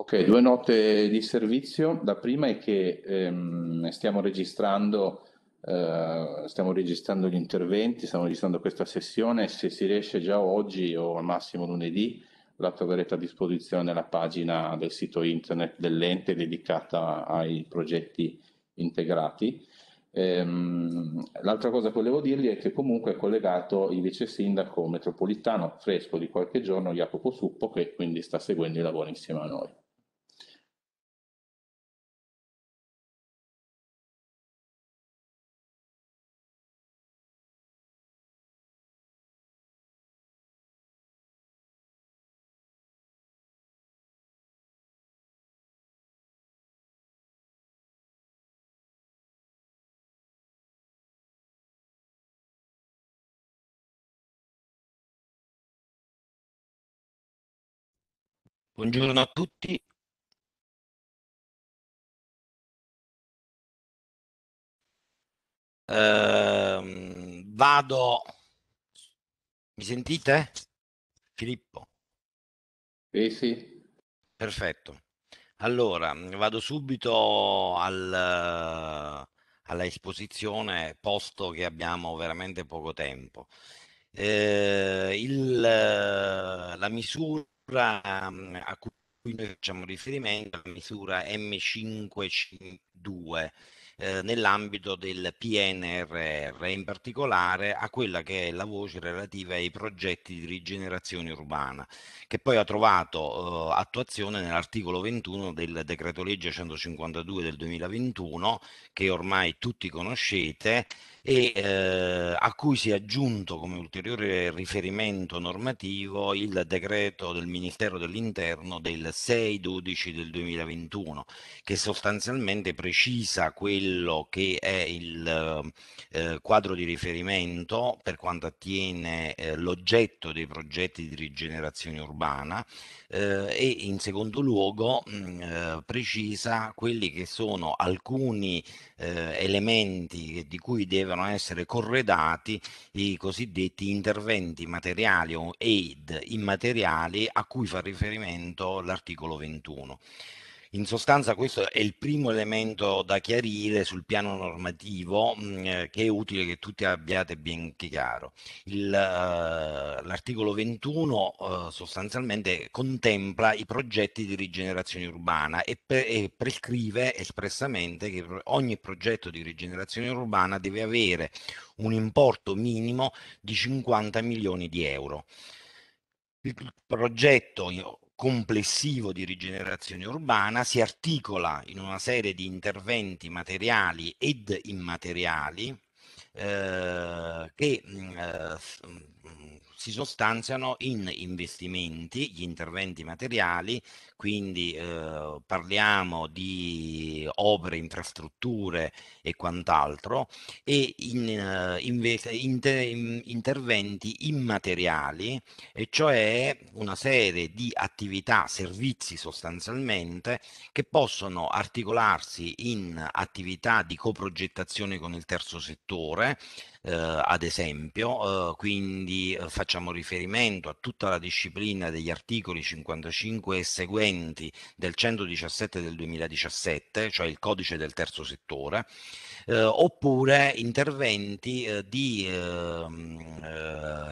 Ok, due note di servizio. La prima è che ehm, stiamo registrando, eh, stiamo registrando gli interventi, stiamo registrando questa sessione. Se si riesce già oggi o al massimo lunedì, la troverete a disposizione nella pagina del sito internet dell'ente dedicata ai progetti integrati. Ehm, l'altra cosa che volevo dirgli è che comunque è collegato il vice sindaco metropolitano fresco di qualche giorno, Jacopo Suppo, che quindi sta seguendo i lavori insieme a noi. Buongiorno a tutti. Ehm, vado. Mi sentite? Filippo? Sì, sì. Perfetto. Allora, vado subito al, alla esposizione, posto che abbiamo veramente poco tempo. Eh, il, la misura a cui noi facciamo riferimento la misura M552 eh, nell'ambito del PNRR, in particolare a quella che è la voce relativa ai progetti di rigenerazione urbana, che poi ha trovato eh, attuazione nell'articolo 21 del decreto legge 152 del 2021, che ormai tutti conoscete, e eh, a cui si è aggiunto come ulteriore riferimento normativo il decreto del Ministero dell'Interno del 6-12 del 2021, che sostanzialmente precisa quello che è il eh, quadro di riferimento per quanto attiene eh, l'oggetto dei progetti di rigenerazione urbana eh, e in secondo luogo mh, mm, eh, precisa quelli che sono alcuni eh, elementi di cui devono essere corredati i cosiddetti interventi materiali o aid immateriali a cui fa riferimento l'articolo 21. In sostanza questo è il primo elemento da chiarire sul piano normativo mh, mm, eh, che è utile che tutti abbiate ben chiaro. Uh, l'articolo 21 uh, sostanzialmente contempla i progetti di rigenerazione urbana e, pre- e prescrive espressamente che ogni progetto di rigenerazione urbana deve avere un importo minimo di 50 milioni di euro. Il progetto complessivo di rigenerazione urbana si articola in una serie di interventi materiali ed immateriali eh, che mm, eh, si sostanziano in investimenti, gli interventi materiali, quindi eh, parliamo di opere, infrastrutture e quant'altro, e in, uh, invece inter, interventi immateriali, e cioè una serie di attività, servizi sostanzialmente, che possono articolarsi in attività di coprogettazione con il terzo settore, eh, ad esempio, eh, quindi eh, facciamo riferimento a tutta la disciplina degli articoli 55 e seguenti del 117 del 2017, cioè il codice del terzo settore, oppure interventi di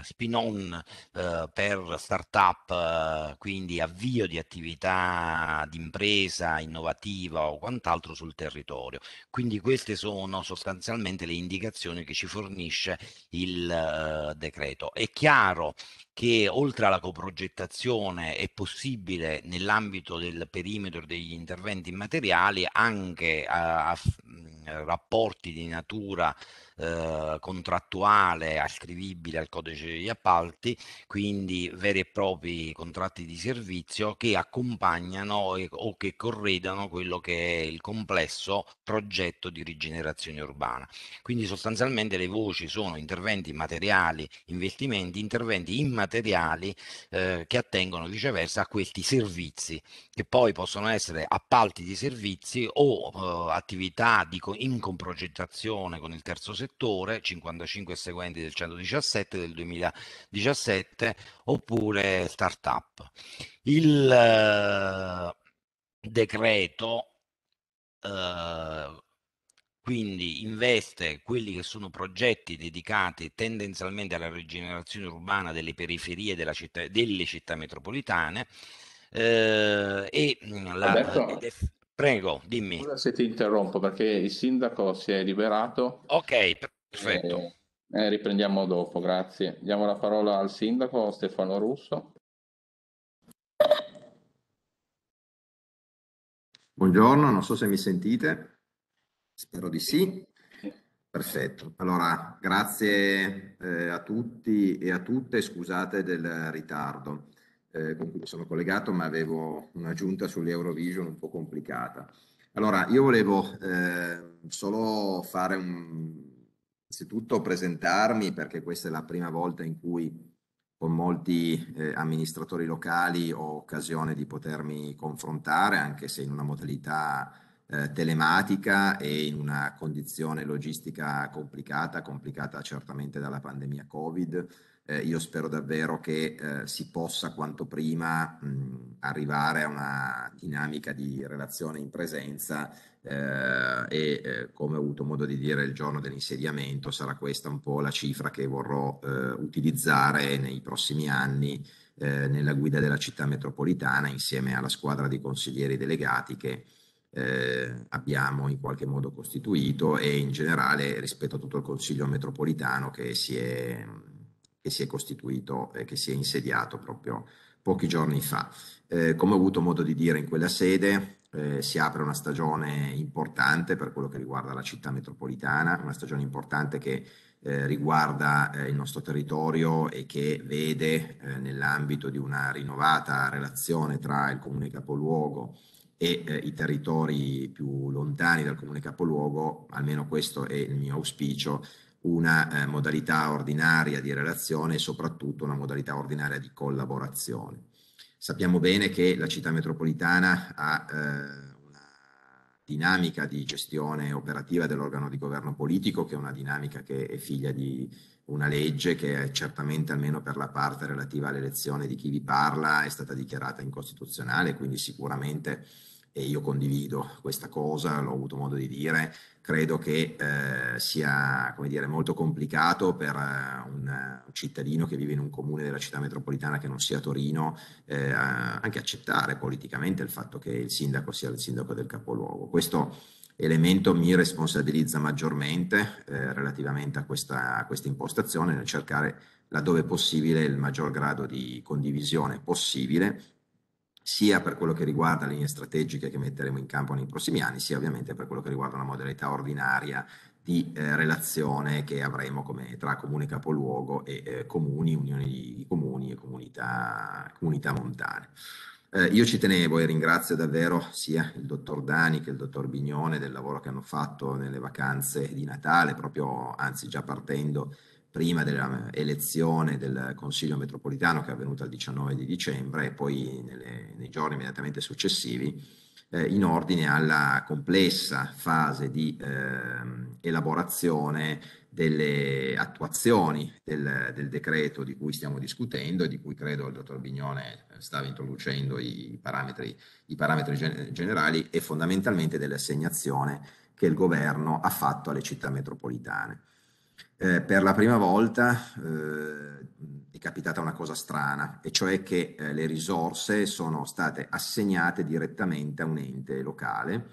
spin-on per start-up, quindi avvio di attività di impresa innovativa o quant'altro sul territorio. Quindi queste sono sostanzialmente le indicazioni che ci fornisce il eh, decreto. È chiaro che oltre alla coprogettazione è possibile nell'ambito del perimetro degli interventi immateriali anche a, a rapporti di natura eh, contrattuale ascrivibile al codice degli appalti, quindi veri e propri contratti di servizio che accompagnano e, o che corredano quello che è il complesso progetto di rigenerazione urbana. Quindi sostanzialmente le voci sono interventi materiali, investimenti, interventi immateriali eh, che attengono viceversa a questi servizi che poi possono essere appalti di servizi o eh, attività di, in comprogettazione con il terzo settore settore, 55 seguenti del 117 del 2017, oppure startup. Il, decreto eh, quindi investe quelli che sono progetti dedicati tendenzialmente alla rigenerazione urbana delle periferie della città, delle città metropolitane eh, e la, Roberto, prego, dimmi. Scusa se ti interrompo perché il sindaco si è liberato. Ok, perfetto. Eh, eh, riprendiamo dopo, grazie. Diamo la parola al sindaco Stefano Russo. Buongiorno, non so se mi sentite. Spero di sì. Perfetto. Allora, grazie eh, a tutti e a tutte, scusate del ritardo eh, con cui mi sono collegato, ma avevo un'aggiunta sull'Eurovision un po' complicata. Allora, io volevo eh, solo fare un, Innanzitutto presentarmi perché questa è la prima volta in cui con molti eh, amministratori locali ho occasione di potermi confrontare, anche se in una modalità eh, telematica e in una condizione logistica complicata, complicata certamente dalla pandemia Covid. Eh, io spero davvero che eh, si possa quanto prima mh, arrivare a una dinamica di relazione in presenza eh, e eh, come ho avuto modo di dire il giorno dell'insediamento sarà questa un po' la cifra che vorrò eh, utilizzare nei prossimi anni eh, nella guida della città metropolitana insieme alla squadra di consiglieri delegati che eh, abbiamo in qualche modo costituito e in generale rispetto a tutto il Consiglio metropolitano che si è, che si è costituito e che si è insediato proprio pochi giorni fa. Eh, come ho avuto modo di dire in quella sede, eh, si apre una stagione importante per quello che riguarda la città metropolitana, una stagione importante che eh, riguarda eh, il nostro territorio e che vede eh, nell'ambito di una rinnovata relazione tra il comune capoluogo e eh, i territori più lontani dal comune capoluogo, almeno questo è il mio auspicio, una eh, modalità ordinaria di relazione e soprattutto una modalità ordinaria di collaborazione. Sappiamo bene che la città metropolitana ha eh, una dinamica di gestione operativa dell'organo di governo politico, che è una dinamica che è figlia di una legge che è certamente, almeno per la parte relativa all'elezione di chi vi parla, è stata dichiarata incostituzionale, quindi sicuramente e io condivido questa cosa, l'ho avuto modo di dire, credo che eh, sia dire, molto complicato per uh, un, un, cittadino che vive in un comune della città metropolitana che non sia Torino eh, anche accettare politicamente il fatto che il sindaco sia il sindaco del capoluogo. Questo elemento mi responsabilizza maggiormente eh, relativamente a questa, a questa impostazione nel cercare laddove possibile il maggior grado di condivisione possibile sia per quello che riguarda le linee strategiche che metteremo in campo nei prossimi anni, sia ovviamente per quello che riguarda una modalità ordinaria di eh, relazione che avremo come, tra comune capoluogo e eh, comuni, unioni di comuni e comunità, comunità montane. Eh, io ci tenevo e ringrazio davvero sia il dottor Dani che il dottor Bignone del lavoro che hanno fatto nelle vacanze di Natale, proprio anzi già partendo prima dell'elezione del Consiglio metropolitano che è avvenuta il 19 di dicembre e poi nelle, nei giorni immediatamente successivi, eh, in ordine alla complessa fase di eh, elaborazione delle attuazioni del, del, decreto di cui stiamo discutendo e di cui credo il dottor Bignone stava introducendo i parametri, i parametri generali e fondamentalmente dell'assegnazione che il governo ha fatto alle città metropolitane eh, per la prima volta eh, è capitata una cosa strana, e cioè che eh, le risorse sono state assegnate direttamente a un ente locale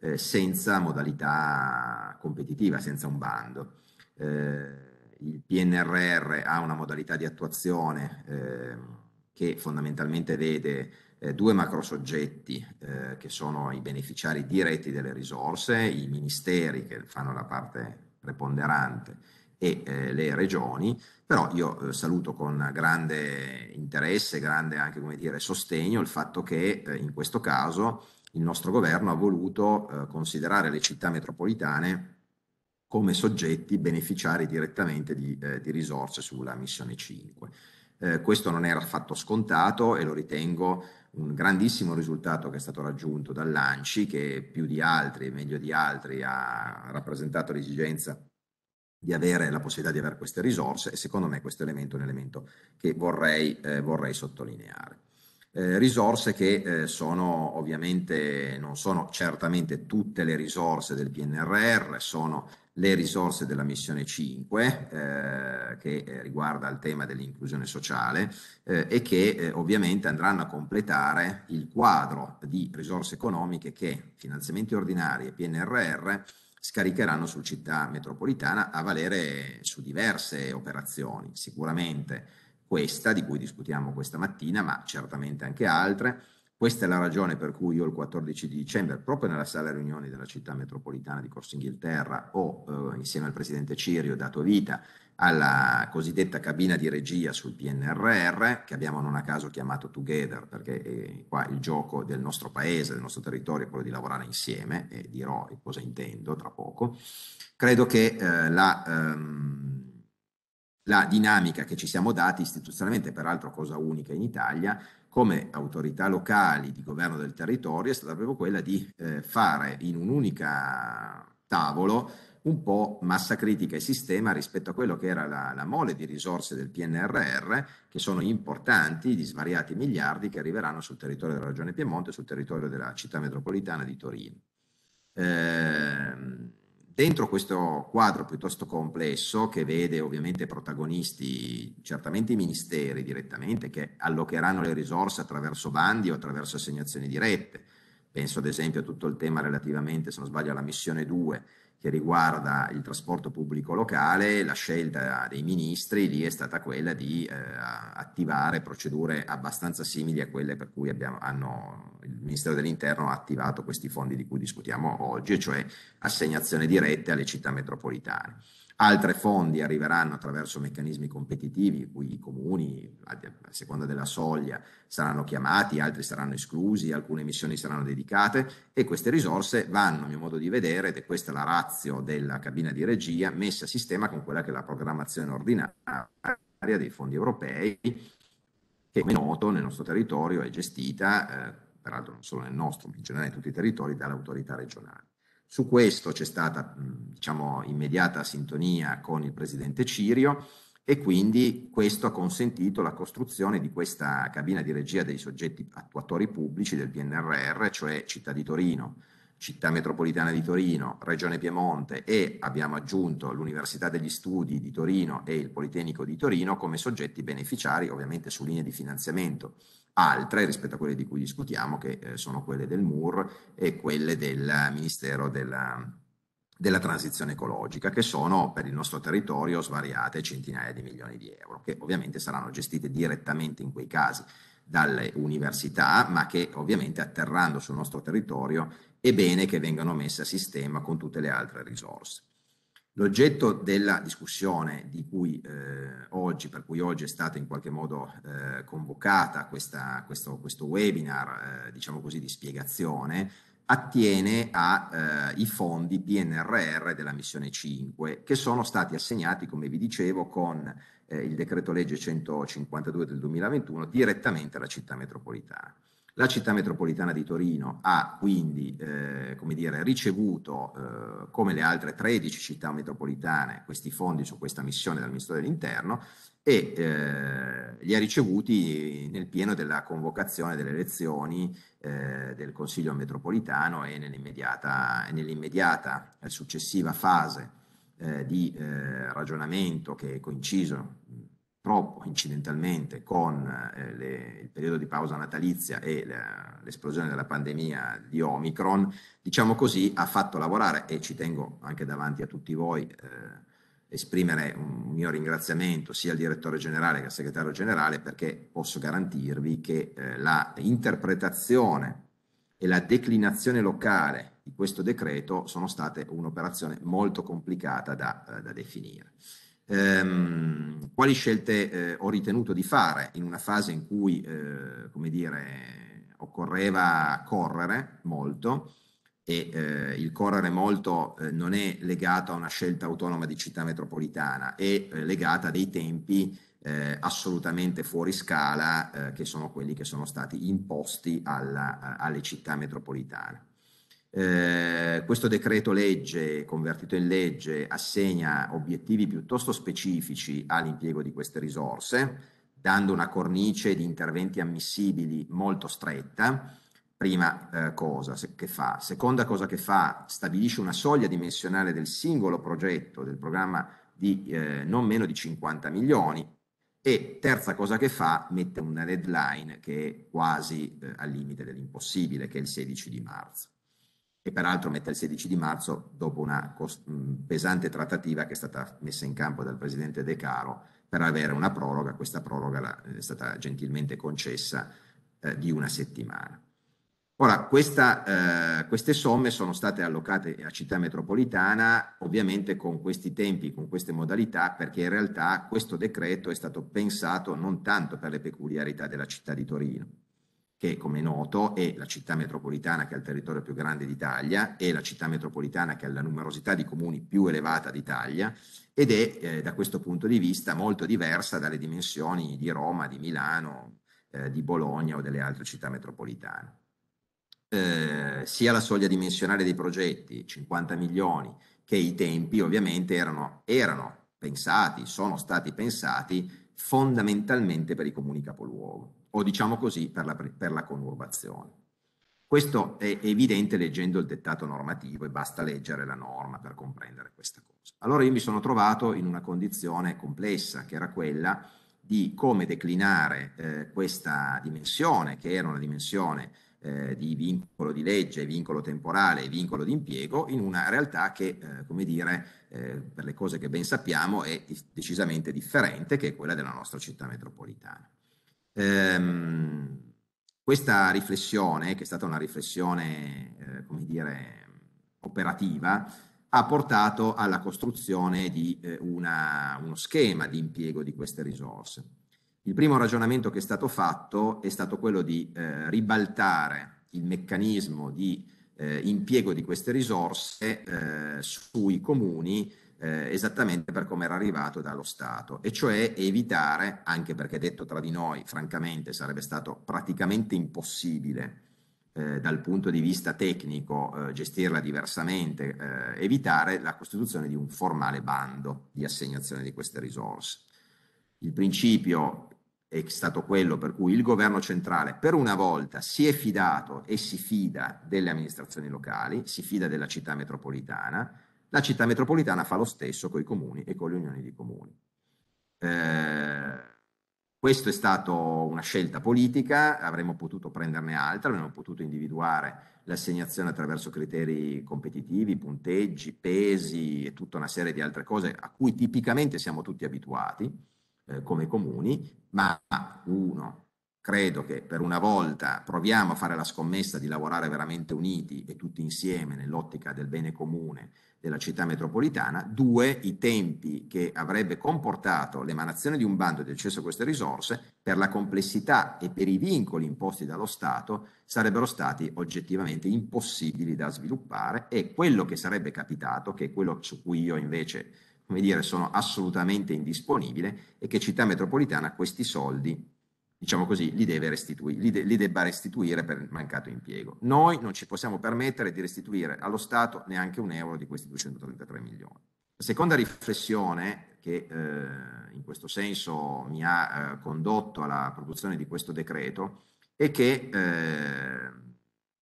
eh, senza modalità competitiva, senza un bando. Eh, il PNRR ha una modalità di attuazione ehm, che fondamentalmente vede eh, due macrosoggetti eh, che sono i beneficiari diretti delle risorse, i ministeri che fanno la parte preponderante e eh, le regioni, però io eh, saluto con grande interesse, grande anche come dire, sostegno il fatto che eh, in questo caso il nostro governo ha voluto eh, considerare le città metropolitane come soggetti beneficiari direttamente di, eh, di risorse sulla missione 5. Eh, questo non era affatto scontato e lo ritengo un grandissimo risultato che è stato raggiunto dall'ANCI, che più di altri, meglio di altri, ha rappresentato l'esigenza di avere la possibilità di avere queste risorse e secondo me questo elemento è un elemento che vorrei, eh, vorrei sottolineare. Eh, risorse che eh, sono ovviamente, non sono certamente tutte le risorse del PNRR, sono le risorse della missione 5 eh, che eh, riguarda il tema dell'inclusione sociale eh, e che eh, ovviamente andranno a completare il quadro di risorse economiche che finanziamenti ordinari e PNRR scaricheranno sul città metropolitana a valere su diverse operazioni, sicuramente questa di cui discutiamo questa mattina, ma certamente anche altre. Questa è la ragione per cui io il 14 di dicembre, proprio nella sala riunioni della città metropolitana di Corso Inghilterra, ho eh, insieme al presidente Cirio dato vita alla cosiddetta cabina di regia sul PNRR, che abbiamo non a caso chiamato Together, perché eh, qua il gioco del nostro paese, del nostro territorio è quello di lavorare insieme, e dirò cosa intendo tra poco. Credo che eh, la... Ehm, la dinamica che ci siamo dati istituzionalmente, peraltro cosa unica in Italia, come autorità locali di governo del territorio è stata proprio quella di eh, fare in un'unica tavolo un po' massa critica e sistema rispetto a quello che era la, la, mole di risorse del PNRR, che sono importanti, di svariati miliardi che arriveranno sul territorio della Regione Piemonte e sul territorio della città metropolitana di Torino. Eh, Dentro questo quadro piuttosto complesso, che vede ovviamente protagonisti certamente i ministeri direttamente, che allocheranno le risorse attraverso bandi o attraverso assegnazioni dirette, penso ad esempio a tutto il tema relativamente, se non sbaglio, alla missione 2, che riguarda il trasporto pubblico locale, la scelta dei ministri lì è stata quella di eh, attivare procedure abbastanza simili a quelle per cui abbiamo, hanno, il Ministero dell'Interno ha attivato questi fondi di cui discutiamo oggi, cioè assegnazione dirette alle città metropolitane. Altre fondi arriveranno attraverso meccanismi competitivi, cui i comuni, a seconda della soglia, saranno chiamati, altri saranno esclusi, alcune missioni saranno dedicate e queste risorse vanno, a mio modo di vedere, ed è questa la razio della cabina di regia, messa a sistema con quella che è la programmazione ordinaria dei fondi europei, che come noto nel nostro territorio è gestita, eh, peraltro non solo nel nostro, ma in generale in tutti i territori, dall'autorità regionale. Su questo c'è stata diciamo, immediata sintonia con il presidente Cirio e quindi questo ha consentito la costruzione di questa cabina di regia dei soggetti attuatori pubblici del PNRR, cioè Città di Torino, Città Metropolitana di Torino, Regione Piemonte e abbiamo aggiunto l'Università degli Studi di Torino e il Politecnico di Torino come soggetti beneficiari, ovviamente su linee di finanziamento altre rispetto a quelle di cui discutiamo, che eh, sono quelle del MUR e quelle del Ministero della, della transizione ecologica, che sono per il nostro territorio svariate centinaia di milioni di euro, che ovviamente saranno gestite direttamente in quei casi dalle università, ma che ovviamente atterrando sul nostro territorio è bene che vengano messe a sistema con tutte le altre risorse. L'oggetto della discussione di cui, eh, oggi, per cui oggi è stata in qualche modo eh, convocata questa, questo, questo, webinar, eh, diciamo così, di spiegazione, attiene ai eh, fondi PNRR della missione 5, che sono stati assegnati, come vi dicevo, con eh, il decreto legge 152 del 2021 direttamente alla città metropolitana. La città metropolitana di Torino ha quindi eh, come dire, ricevuto, eh, come le altre 13 città metropolitane, questi fondi su questa missione dal Ministero dell'Interno e eh, li ha ricevuti nel pieno della convocazione delle elezioni eh, del Consiglio metropolitano e nell'immediata, nell'immediata successiva fase eh, di eh, ragionamento che è coinciso troppo incidentalmente con eh, le, il periodo di pausa natalizia e l'esplosione della pandemia di Omicron, diciamo così, ha fatto lavorare e ci tengo anche davanti a tutti voi eh, esprimere un mio ringraziamento sia al direttore generale che al segretario generale perché posso garantirvi che eh, la interpretazione e la declinazione locale di questo decreto sono state un'operazione molto complicata da, da definire. Ehm, quali scelte eh, ho ritenuto di fare in una fase in cui, eh, come dire, occorreva correre molto e eh, il correre molto eh, non è legato a una scelta autonoma di città metropolitana, è eh, legata a dei tempi eh, assolutamente fuori scala che sono quelli che sono stati imposti alla, alle città metropolitane. Eh, questo decreto legge, convertito in legge, assegna obiettivi piuttosto specifici all'impiego di queste risorse, dando una cornice di interventi ammissibili molto stretta, prima eh, cosa che fa. Seconda cosa che fa, stabilisce una soglia dimensionale del singolo progetto, del programma di eh, non meno di 50 milioni e terza cosa che fa, mette una deadline che è quasi eh, al limite dell'impossibile, che è il 16 di marzo. E peraltro mette il 16 di marzo dopo una pesante trattativa che è stata messa in campo dal Presidente De Caro per avere una proroga. Questa proroga è stata gentilmente concessa eh, di una settimana. Ora, questa, eh, queste somme sono state allocate a Città Metropolitana, ovviamente con questi tempi, con queste modalità, perché in realtà questo decreto è stato pensato non tanto per le peculiarità della città di Torino, che come è noto è la città metropolitana che ha il territorio più grande d'Italia, è la città metropolitana che ha la numerosità di comuni più elevata d'Italia ed è eh, da questo punto di vista molto diversa dalle dimensioni di Roma, di Milano, eh, di Bologna o delle altre città metropolitane. Eh, sia la soglia dimensionale dei progetti, 50 milioni, che i tempi ovviamente erano, erano pensati, sono stati pensati fondamentalmente per i comuni capoluogo, o diciamo così per la, per la conurbazione. Questo è evidente leggendo il dettato normativo e basta leggere la norma per comprendere questa cosa. Allora io mi sono trovato in una condizione complessa, che era quella di come declinare eh, questa dimensione, che era una dimensione eh, di vincolo di legge, vincolo temporale e vincolo di impiego in una realtà che, eh, come dire, eh, per le cose che ben sappiamo è decisamente differente che è quella della nostra città metropolitana. Ehm, questa riflessione, che è stata una riflessione, eh, come dire, operativa, ha portato alla costruzione di eh, una, uno schema di impiego di queste risorse. Il primo ragionamento che è stato fatto è stato quello di eh, ribaltare il meccanismo di eh, impiego di queste risorse eh, sui comuni eh, esattamente per come era arrivato dallo Stato, e cioè evitare, anche perché detto tra di noi, francamente sarebbe stato praticamente impossibile eh, dal punto di vista tecnico eh, gestirla diversamente, eh, evitare la costituzione di un formale bando di assegnazione di queste risorse. Il principio è stato quello per cui il governo centrale per una volta si è fidato e si fida delle amministrazioni locali, si fida della città metropolitana, la città metropolitana fa lo stesso con i comuni e con le unioni di comuni. Eh, questo è stato una scelta politica, avremmo potuto prenderne altre, avremmo potuto individuare l'assegnazione attraverso criteri competitivi, punteggi, pesi e tutta una serie di altre cose a cui tipicamente siamo tutti abituati eh, come comuni, ma uno, credo che per una volta proviamo a fare la scommessa di lavorare veramente uniti e tutti insieme nell'ottica del bene comune della città metropolitana, due, i tempi che avrebbe comportato l'emanazione di un bando di accesso a queste risorse per la complessità e per i vincoli imposti dallo Stato sarebbero stati oggettivamente impossibili da sviluppare. E quello che sarebbe capitato, che è quello su cui io invece come dire, sono assolutamente indisponibile e che Città Metropolitana questi soldi, diciamo così, li, deve restituire, li, de, li debba restituire per mancato impiego. Noi non ci possiamo permettere di restituire allo Stato neanche un euro di questi 233 milioni. La seconda riflessione che eh, in questo senso mi ha eh, condotto alla produzione di questo decreto è che eh,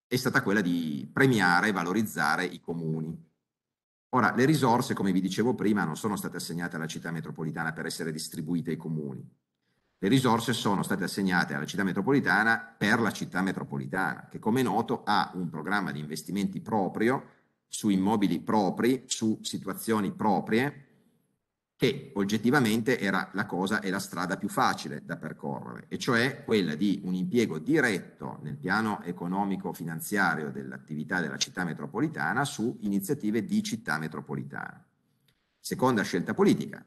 è stata quella di premiare e valorizzare i comuni Ora, le risorse, come vi dicevo prima, non sono state assegnate alla città metropolitana per essere distribuite ai comuni. Le risorse sono state assegnate alla città metropolitana per la città metropolitana, che come noto ha un programma di investimenti proprio su immobili propri, su situazioni proprie, che oggettivamente era la cosa e la strada più facile da percorrere, e cioè quella di un impiego diretto nel piano economico-finanziario dell'attività della città metropolitana su iniziative di città metropolitana. Seconda scelta politica,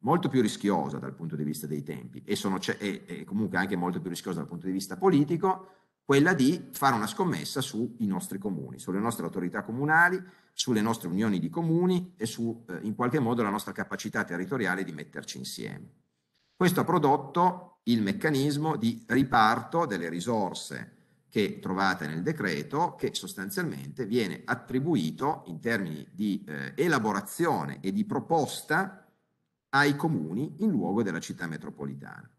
molto più rischiosa dal punto di vista dei tempi e, sono, e, e comunque anche molto più rischiosa dal punto di vista politico, quella di fare una scommessa sui nostri comuni, sulle nostre autorità comunali, sulle nostre unioni di comuni e su eh, in qualche modo la nostra capacità territoriale di metterci insieme. Questo ha prodotto il meccanismo di riparto delle risorse che trovate nel decreto, che sostanzialmente viene attribuito in termini di eh, elaborazione e di proposta ai comuni in luogo della città metropolitana.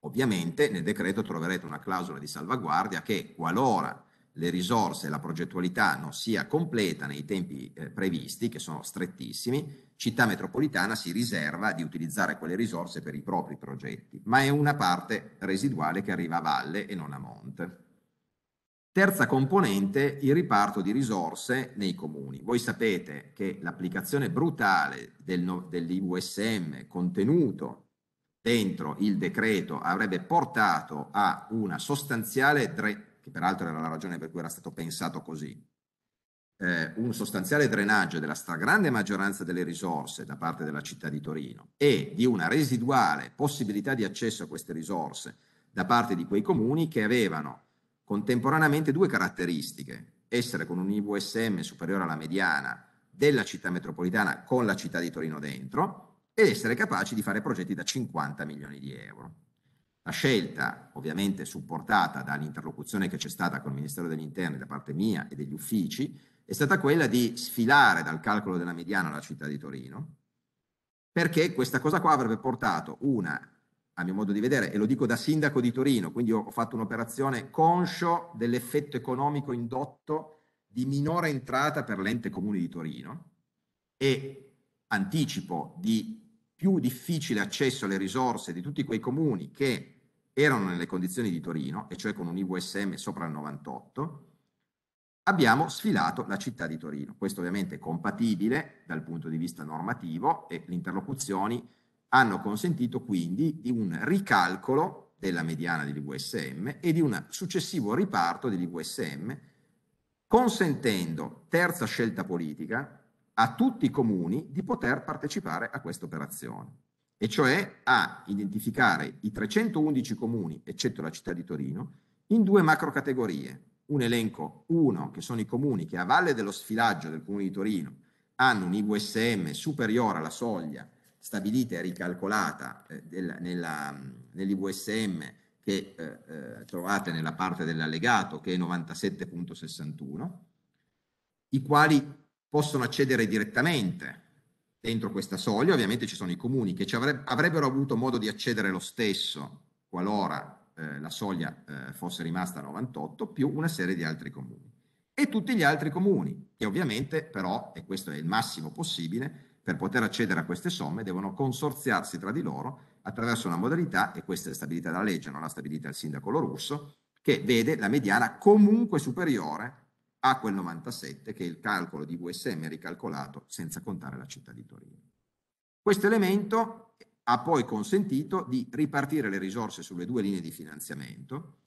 Ovviamente nel decreto troverete una clausola di salvaguardia che qualora le risorse e la progettualità non sia completa nei tempi eh, previsti, che sono strettissimi, Città Metropolitana si riserva di utilizzare quelle risorse per i propri progetti, ma è una parte residuale che arriva a valle e non a monte. Terza componente, il riparto di risorse nei comuni. Voi sapete che l'applicazione brutale del, dell'IVSM contenuto dentro il decreto avrebbe portato a una sostanziale che peraltro era la ragione per cui era stato pensato così, eh, un sostanziale drenaggio della stragrande maggioranza delle risorse da parte della città di Torino e di una residuale possibilità di accesso a queste risorse da parte di quei comuni che avevano contemporaneamente due caratteristiche, essere con un IVSM superiore alla mediana della città metropolitana con la città di Torino dentro ed essere capaci di fare progetti da 50 milioni di euro. La scelta, ovviamente supportata dall'interlocuzione che c'è stata con il Ministero degli Interni da parte mia e degli uffici, è stata quella di sfilare dal calcolo della mediana la città di Torino, perché questa cosa qua avrebbe portato una, a mio modo di vedere, e lo dico da sindaco di Torino, quindi ho fatto un'operazione conscio dell'effetto economico indotto di minore entrata per l'ente comune di Torino e anticipo di più difficile accesso alle risorse di tutti quei comuni che erano nelle condizioni di Torino, e cioè con un IVSM sopra il 98, abbiamo sfilato la città di Torino. Questo ovviamente è compatibile dal punto di vista normativo e le interlocuzioni hanno consentito quindi di un ricalcolo della mediana dell'IVSM e di un successivo riparto dell'IVSM, consentendo, terza scelta politica, a tutti i comuni di poter partecipare a questa operazione e cioè a identificare i 311 comuni, eccetto la città di Torino, in due macro categorie. Un elenco 1, che sono i comuni che a valle dello sfilaggio del comune di Torino hanno un IVSM superiore alla soglia stabilita e ricalcolata eh, del, nell'IVSM che eh, eh, trovate nella parte dell'allegato che è 97.61, i quali possono accedere direttamente dentro questa soglia, ovviamente ci sono i comuni che avrebbero avuto modo di accedere lo stesso qualora eh, la soglia eh, fosse rimasta a 98, più una serie di altri comuni. E tutti gli altri comuni, che ovviamente però, e questo è il massimo possibile, per poter accedere a queste somme devono consorziarsi tra di loro attraverso una modalità, e questa è stabilita dalla legge, non l'ha stabilita il sindaco Lorusso, che vede la mediana comunque superiore a quel 97 che è il calcolo di VSM ricalcolato senza contare la città di Torino. Questo elemento ha poi consentito di ripartire le risorse sulle due linee di finanziamento,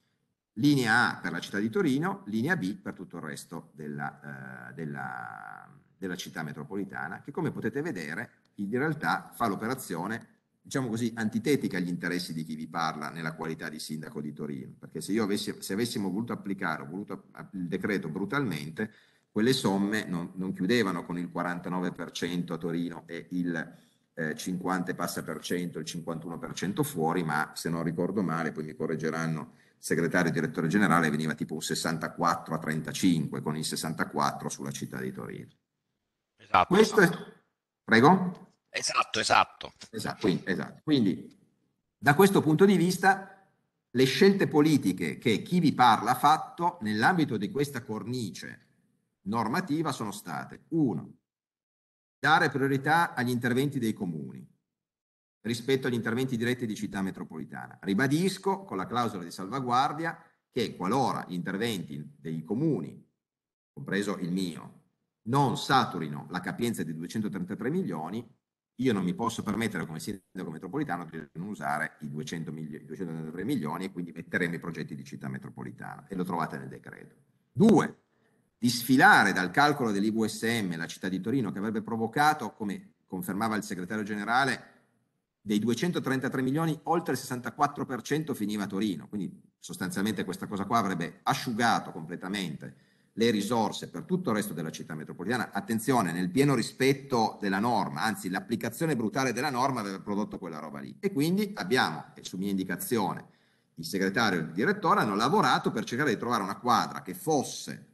linea A per la città di Torino, linea B per tutto il resto della, eh, della, della città metropolitana, che come potete vedere in realtà fa l'operazione diciamo così, antitetica agli interessi di chi vi parla nella qualità di sindaco di Torino, perché se, avessi, se avessimo voluto applicare voluto il decreto brutalmente, quelle somme non, non, chiudevano con il 49% a Torino e il eh, 50 passa per cento, il 51% fuori, ma se non ricordo male, poi mi correggeranno il segretario e direttore generale, veniva tipo un 64 a 35, con il 64 sulla città di Torino. Esatto. Questo è... Prego? Esatto, esatto. Esatto quindi, esatto. quindi, da questo punto di vista, le scelte politiche che chi vi parla ha fatto nell'ambito di questa cornice normativa sono state, uno, dare priorità agli interventi dei comuni rispetto agli interventi diretti di città metropolitana. Ribadisco con la clausola di salvaguardia che qualora gli interventi dei comuni, compreso il mio, non saturino la capienza di 233 milioni, io non mi posso permettere come sindaco metropolitano di non usare i 200 milioni, 293 milioni e quindi metteremo i progetti di città metropolitana e lo trovate nel decreto. Due, di sfilare dal calcolo dell'IVSM la città di Torino che avrebbe provocato, come confermava il segretario generale, dei 233 milioni oltre il 64% finiva a Torino, quindi sostanzialmente questa cosa qua avrebbe asciugato completamente le risorse per tutto il resto della città metropolitana. Attenzione, nel pieno rispetto della norma, anzi l'applicazione brutale della norma aveva prodotto quella roba lì. E quindi abbiamo, e su mia indicazione, il segretario e il direttore hanno lavorato per cercare di trovare una quadra che fosse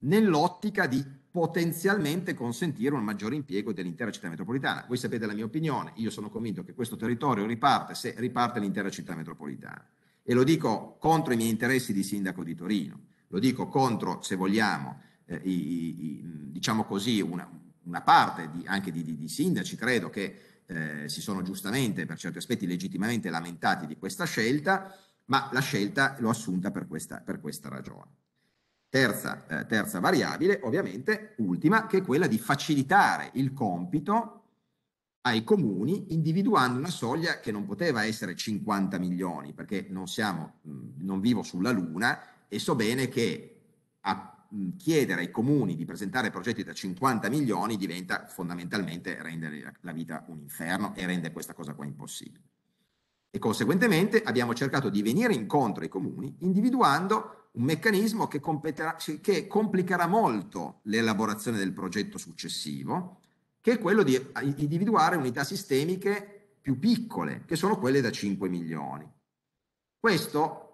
nell'ottica di potenzialmente consentire un maggiore impiego dell'intera città metropolitana. Voi sapete la mia opinione, io sono convinto che questo territorio riparte se riparte l'intera città metropolitana. E lo dico contro i miei interessi di sindaco di Torino, lo dico contro, se vogliamo, eh, i, i, diciamo così, una, una parte di, anche di, di, di, sindaci, credo, che eh, si sono giustamente, per certi aspetti legittimamente lamentati di questa scelta, ma la scelta l'ho assunta per questa, per questa ragione. Terza, eh, terza variabile, ovviamente, ultima, che è quella di facilitare il compito ai comuni individuando una soglia che non poteva essere 50 milioni, perché non, siamo, non vivo sulla Luna e so bene che a chiedere ai comuni di presentare progetti da 50 milioni diventa fondamentalmente rendere la vita un inferno e rende questa cosa qua impossibile. E conseguentemente abbiamo cercato di venire incontro ai comuni individuando un meccanismo che, che complicherà molto l'elaborazione del progetto successivo, che è quello di individuare unità sistemiche più piccole, che sono quelle da 5 milioni. Questo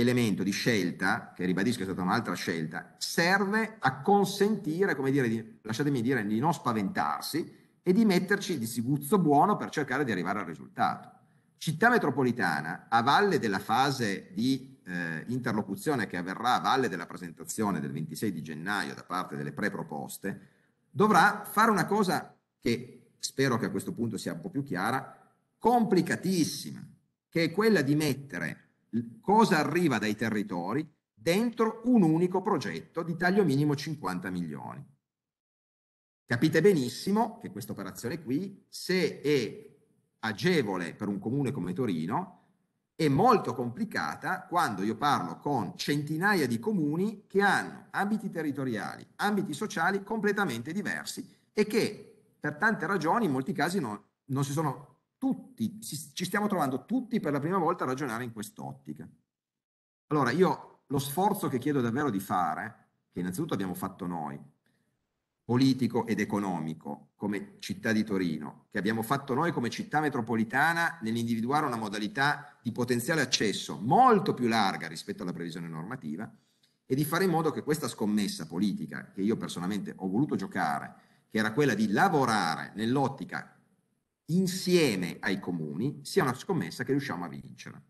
elemento di scelta, che ribadisco è stata un'altra scelta, serve a consentire, come dire, di, lasciatemi dire, di non spaventarsi e di metterci di siguzzo buono per cercare di arrivare al risultato. Città metropolitana, a valle della fase di eh, interlocuzione che avverrà a valle della presentazione del 26 di gennaio da parte delle preproposte, dovrà fare una cosa che spero che a questo punto sia un po' più chiara, complicatissima, che è quella di mettere cosa arriva dai territori dentro un unico progetto di taglio minimo 50 milioni. Capite benissimo che questa operazione qui, se è agevole per un comune come Torino, è molto complicata quando io parlo con centinaia di comuni che hanno ambiti territoriali, ambiti sociali completamente diversi e che per tante ragioni in molti casi non, non si sono tutti, ci stiamo trovando tutti per la prima volta a ragionare in quest'ottica. Allora io lo sforzo che chiedo davvero di fare, che innanzitutto abbiamo fatto noi, politico ed economico come città di Torino, che abbiamo fatto noi come città metropolitana nell'individuare una modalità di potenziale accesso molto più larga rispetto alla previsione normativa e di fare in modo che questa scommessa politica, che io personalmente ho voluto giocare, che era quella di lavorare nell'ottica insieme ai comuni, sia una scommessa che riusciamo a vincere.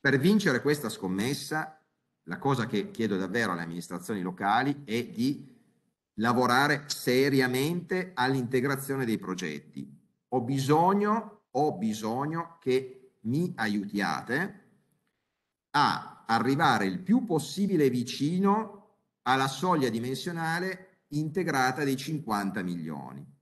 Per vincere questa scommessa, la cosa che chiedo davvero alle amministrazioni locali è di lavorare seriamente all'integrazione dei progetti. Ho bisogno, ho bisogno che mi aiutiate a arrivare il più possibile vicino alla soglia dimensionale integrata dei 50 milioni.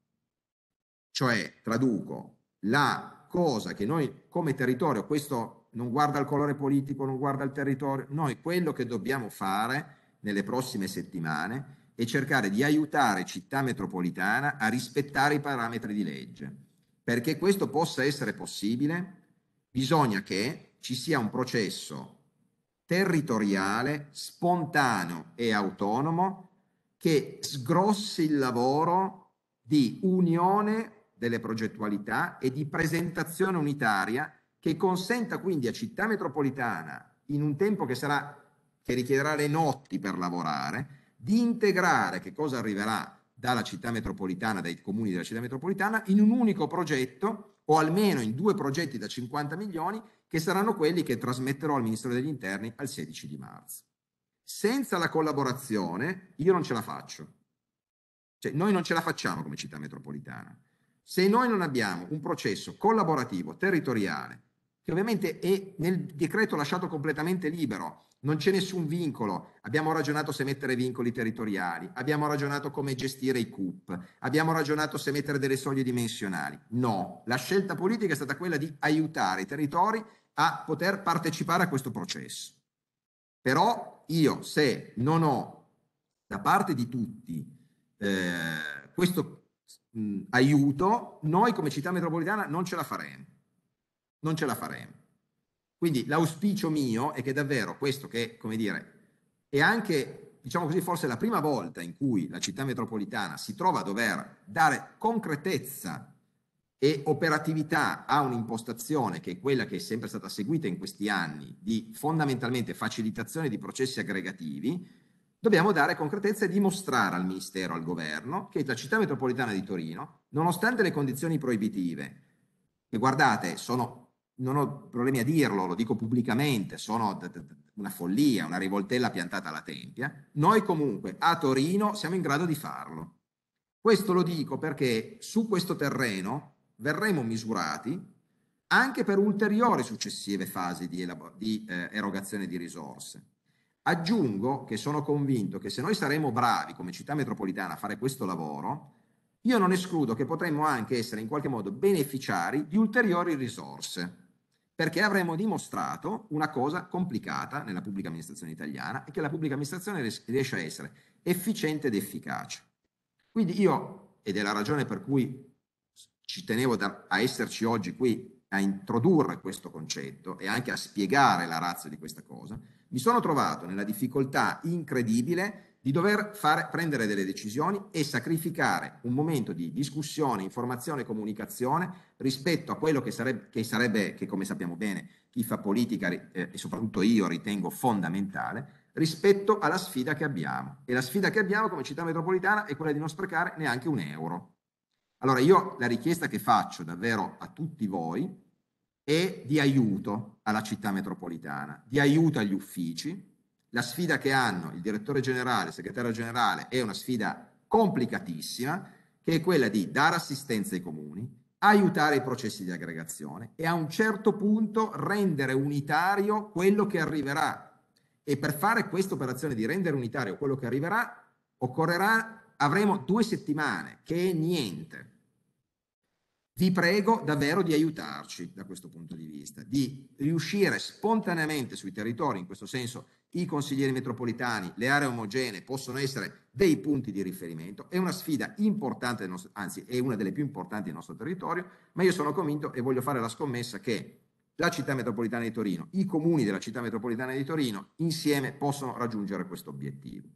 Cioè, traduco, la cosa che noi come territorio, questo non guarda il colore politico, non guarda il territorio, noi quello che dobbiamo fare nelle prossime settimane e cercare di aiutare Città Metropolitana a rispettare i parametri di legge. Perché questo possa essere possibile, bisogna che ci sia un processo territoriale, spontaneo e autonomo che sgrossi il lavoro di unione delle progettualità e di presentazione unitaria che consenta quindi a Città Metropolitana, in un tempo che, sarà, che richiederà le notti per lavorare, di integrare che cosa arriverà dalla città metropolitana, dai comuni della città metropolitana, in un unico progetto o almeno in due progetti da 50 milioni che saranno quelli che trasmetterò al Ministro degli Interni al 16 di marzo. Senza la collaborazione io non ce la faccio. Cioè, noi non ce la facciamo come città metropolitana. Se noi non abbiamo un processo collaborativo, territoriale, che ovviamente è nel decreto lasciato completamente libero, non c'è nessun vincolo. Abbiamo ragionato se mettere vincoli territoriali, abbiamo ragionato come gestire i CUP, abbiamo ragionato se mettere delle soglie dimensionali. No, la scelta politica è stata quella di aiutare i territori a poter partecipare a questo processo. Però io se non ho da parte di tutti eh, questo mh, aiuto, noi come città metropolitana non ce la faremo. Non ce la faremo. Quindi l'auspicio mio è che davvero questo che, come dire, è anche, diciamo così, forse la prima volta in cui la città metropolitana si trova a dover dare concretezza e operatività a un'impostazione che è quella che è sempre stata seguita in questi anni di fondamentalmente facilitazione di processi aggregativi, dobbiamo dare concretezza e dimostrare al Ministero, al Governo, che la città metropolitana di Torino, nonostante le condizioni proibitive, che guardate, sono, non ho problemi a dirlo, lo dico pubblicamente, sono una follia, una rivoltella piantata alla Tempia, noi comunque a Torino siamo in grado di farlo. Questo lo dico perché su questo terreno verremo misurati anche per ulteriori successive fasi di, di eh, erogazione di risorse. Aggiungo che sono convinto che se noi saremo bravi come città metropolitana a fare questo lavoro, io non escludo che potremmo anche essere in qualche modo beneficiari di ulteriori risorse, perché avremo dimostrato una cosa complicata nella pubblica amministrazione italiana e che la pubblica amministrazione riesce a essere efficiente ed efficace. Quindi io, ed è la ragione per cui ci tenevo da, a esserci oggi qui, a introdurre questo concetto e anche a spiegare la razza di questa cosa, mi sono trovato nella difficoltà incredibile di dover fare, prendere delle decisioni e sacrificare un momento di discussione, informazione e comunicazione rispetto a quello che sarebbe, che, sarebbe, che come sappiamo bene, chi fa politica eh, e soprattutto io ritengo fondamentale, rispetto alla sfida che abbiamo. E la sfida che abbiamo come città metropolitana è quella di non sprecare neanche un euro. Allora io la richiesta che faccio davvero a tutti voi e di aiuto alla città metropolitana, di aiuto agli uffici. La sfida che hanno il direttore generale, il segretario generale è una sfida complicatissima, che è quella di dare assistenza ai comuni, aiutare i processi di aggregazione e a un certo punto rendere unitario quello che arriverà. E per fare questa operazione di rendere unitario quello che arriverà, occorrerà, avremo due settimane, che è niente vi prego davvero di aiutarci da questo punto di vista, di riuscire spontaneamente sui territori, in questo senso i consiglieri metropolitani, le aree omogenee possono essere dei punti di riferimento, è una sfida importante, nostro, anzi è una delle più importanti del nostro territorio, ma io sono convinto e voglio fare la scommessa che la città metropolitana di Torino, i comuni della città metropolitana di Torino insieme possono raggiungere questo obiettivo.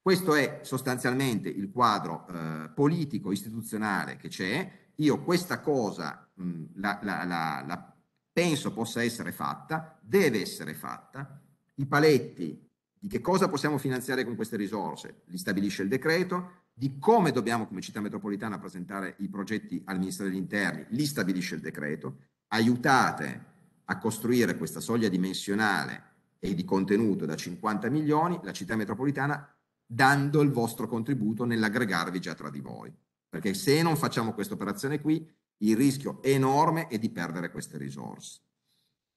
Questo è sostanzialmente il quadro eh, politico, istituzionale che c'è, io questa cosa mh, la, la, la, la penso possa essere fatta, deve essere fatta, i paletti di che cosa possiamo finanziare con queste risorse li stabilisce il decreto, di come dobbiamo come città metropolitana presentare i progetti al Ministero degli Interni li stabilisce il decreto, aiutate a costruire questa soglia dimensionale e di contenuto da 50 milioni, la città metropolitana dando il vostro contributo nell'aggregarvi già tra di voi perché se non facciamo questa operazione qui, il rischio enorme è di perdere queste risorse.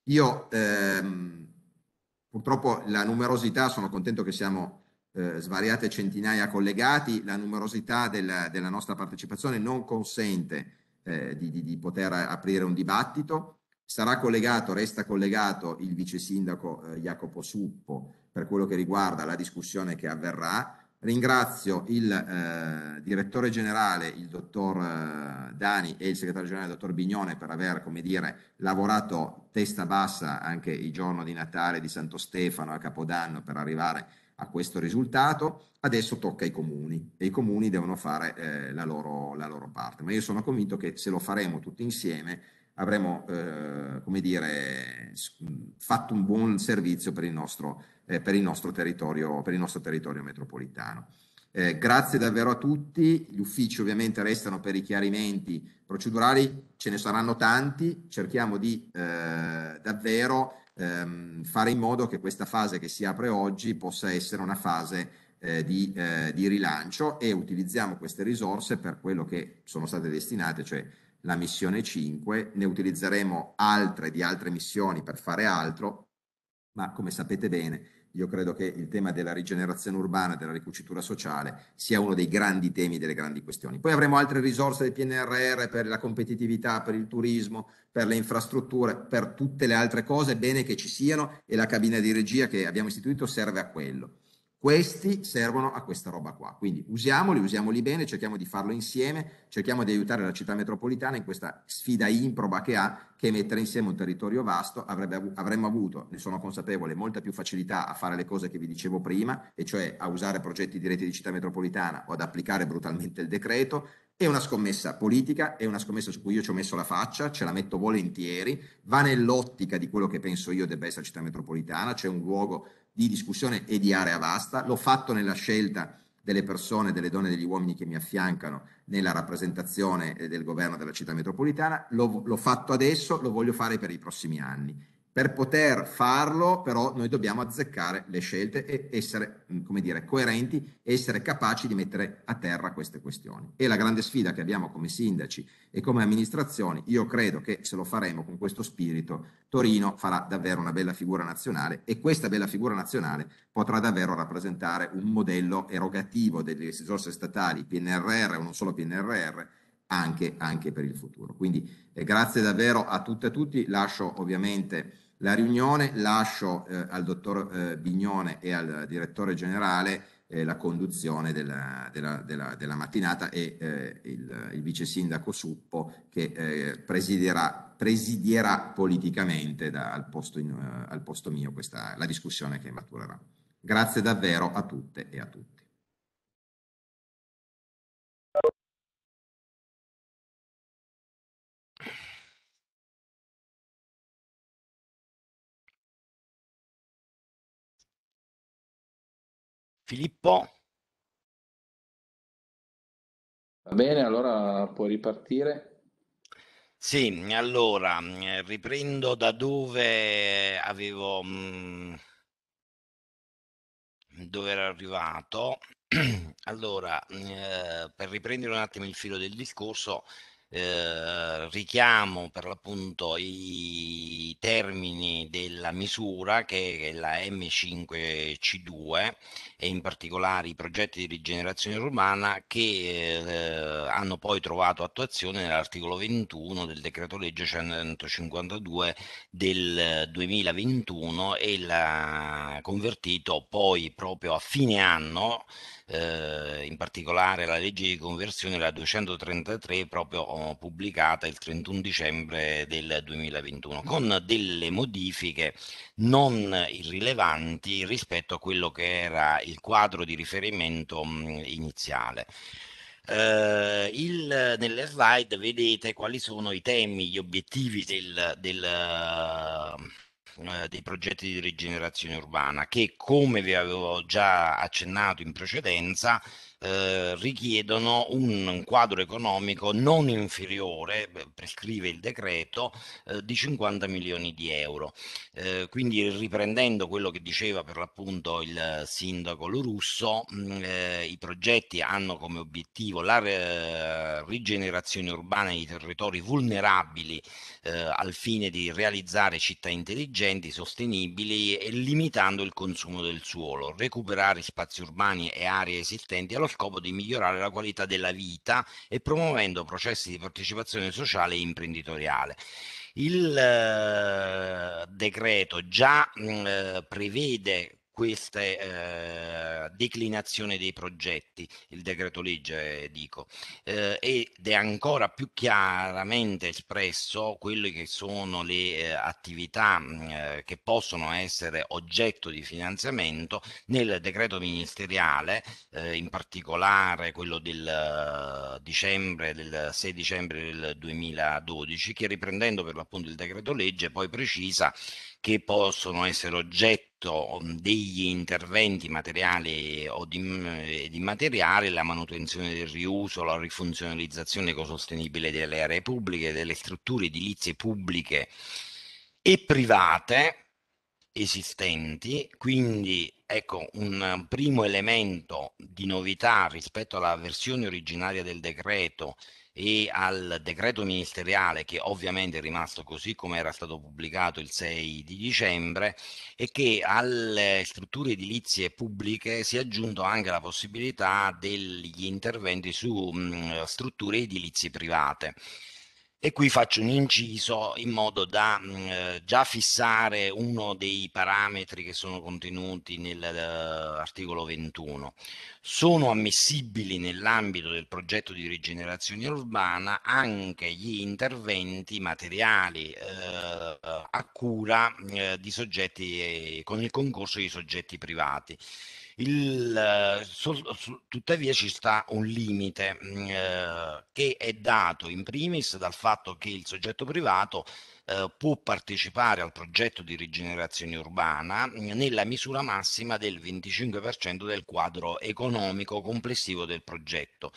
Io ehm, purtroppo la numerosità, sono contento che siamo eh, svariate centinaia collegati, la numerosità del, della nostra partecipazione non consente eh, di, di, di, poter aprire un dibattito. Sarà collegato, resta collegato il vice sindaco eh, Jacopo Suppo per quello che riguarda la discussione che avverrà Ringrazio il eh, direttore generale, il dottor eh, Dani e il segretario generale, il dottor Bignone, per aver, come dire, lavorato testa bassa anche il giorno di Natale, di Santo Stefano, a Capodanno, per arrivare a questo risultato. Adesso tocca ai comuni e i comuni devono fare eh, la, loro, la, loro, parte. Ma io sono convinto che se lo faremo tutti insieme avremo, eh, come dire, fatto un buon servizio per il nostro eh, per, il nostro territorio, per il nostro territorio metropolitano. Eh, grazie davvero a tutti, gli uffici ovviamente restano per i chiarimenti procedurali, ce ne saranno tanti, cerchiamo di eh, davvero ehm, fare in modo che questa fase che si apre oggi possa essere una fase eh, di, eh, di, rilancio e utilizziamo queste risorse per quello che sono state destinate, cioè la missione 5, ne utilizzeremo altre di altre missioni per fare altro, ma come sapete bene io credo che il tema della rigenerazione urbana, della ricucitura sociale, sia uno dei grandi temi, delle grandi questioni. Poi avremo altre risorse del PNRR per la competitività, per il turismo, per le infrastrutture, per tutte le altre cose, bene che ci siano e la cabina di regia che abbiamo istituito serve a quello. Questi servono a questa roba qua, quindi usiamoli, usiamoli bene, cerchiamo di farlo insieme, cerchiamo di aiutare la città metropolitana in questa sfida improba che ha, che mettere insieme un territorio vasto, Avrebbe, avremmo avuto, ne sono consapevole, molta più facilità a fare le cose che vi dicevo prima, e cioè a usare progetti di rete di città metropolitana o ad applicare brutalmente il decreto, È una scommessa politica, è una scommessa su cui io ci ho messo la faccia, ce la metto volentieri, va nell'ottica di quello che penso io debba essere città metropolitana, c'è un luogo di discussione e di area vasta, l'ho fatto nella scelta delle persone, delle donne e degli uomini che mi affiancano nella rappresentazione del governo della città metropolitana, l'ho fatto adesso, lo voglio fare per i prossimi anni. Per poter farlo, però, noi dobbiamo azzeccare le scelte e essere, mm, come dire, coerenti, essere capaci di mettere a terra queste questioni. E la grande sfida che abbiamo come sindaci e come amministrazioni, io credo che se lo faremo con questo spirito, Torino farà davvero una bella figura nazionale e questa bella figura nazionale potrà davvero rappresentare un modello erogativo delle risorse statali, PNRR o non solo PNRR, anche, anche per il futuro. Quindi eh, grazie davvero a tutte e a tutti, lascio ovviamente la riunione, lascio eh, al dottor eh, Bignone e al direttore generale eh, la conduzione della, della, della, della mattinata e eh, il, il, vice sindaco Suppo che eh, presidierà, presidierà, politicamente da, al, posto in, al, posto mio questa, la discussione che maturerà. Grazie davvero a tutte e a tutti. Filippo? Va bene, allora puoi ripartire. Sì, allora riprendo da dove avevo mh, dove ero arrivato. allora, eh, per riprendere un attimo il filo del discorso, eh, richiamo per l'appunto i termini della misura che è la M5C2 e in particolare i progetti di rigenerazione urbana che eh, hanno poi trovato attuazione nell'articolo 21 del decreto legge 152 del 2021 e l'ha convertito poi proprio a fine anno eh, in particolare la legge di conversione, la 233, proprio oh, pubblicata il 31 dicembre del 2021, con delle modifiche non irrilevanti rispetto a quello che era il quadro di riferimento mh, iniziale. Uh, il, nelle slide vedete quali sono i temi, gli obiettivi del, del, eh, dei progetti di rigenerazione urbana che, come vi avevo già accennato in precedenza, eh, richiedono un quadro economico non inferiore, prescrive il decreto, eh, di 50 milioni di euro. Eh, quindi riprendendo quello che diceva per l'appunto il sindaco Lorusso, mh, mm, eh, i progetti hanno come obiettivo la eh, rigenerazione urbana di territori vulnerabili al fine di realizzare città intelligenti, sostenibili e limitando il consumo del suolo, recuperare spazi urbani e aree esistenti allo scopo di migliorare la qualità della vita e promuovendo processi di partecipazione sociale e imprenditoriale. Il eh, decreto già mh, mm, eh, prevede questa eh, declinazione dei progetti, il decreto legge dico, eh, ed è ancora più chiaramente espresso quelle che sono le eh, attività mm, eh, che possono essere oggetto di finanziamento nel decreto ministeriale, eh, in particolare quello del dicembre, del 6 dicembre del 2012, che riprendendo per l'appunto il decreto legge poi precisa che possono essere oggetto degli interventi materiali o di, mm, di immateriali, la manutenzione del riuso, la rifunzionalizzazione ecosostenibile delle aree pubbliche, delle strutture edilizie pubbliche e private esistenti, quindi ecco un primo elemento di novità rispetto alla versione originaria del decreto e al decreto ministeriale che ovviamente è rimasto così come era stato pubblicato il 6 di dicembre e che alle strutture edilizie pubbliche si è aggiunto anche la possibilità degli interventi su mh, strutture edilizie private. E qui faccio un inciso in modo da mh, eh, già fissare uno dei parametri che sono contenuti nell'articolo 21. Sono ammissibili nell'ambito del progetto di rigenerazione urbana anche gli interventi materiali eh, a cura eh, di soggetti eh, con il concorso di soggetti privati. Il, su, su, tuttavia ci sta un limite mm, eh, che è dato in primis dal fatto che il soggetto privato eh, può partecipare al progetto di rigenerazione urbana mm, nella misura massima del 25% del quadro economico complessivo del progetto.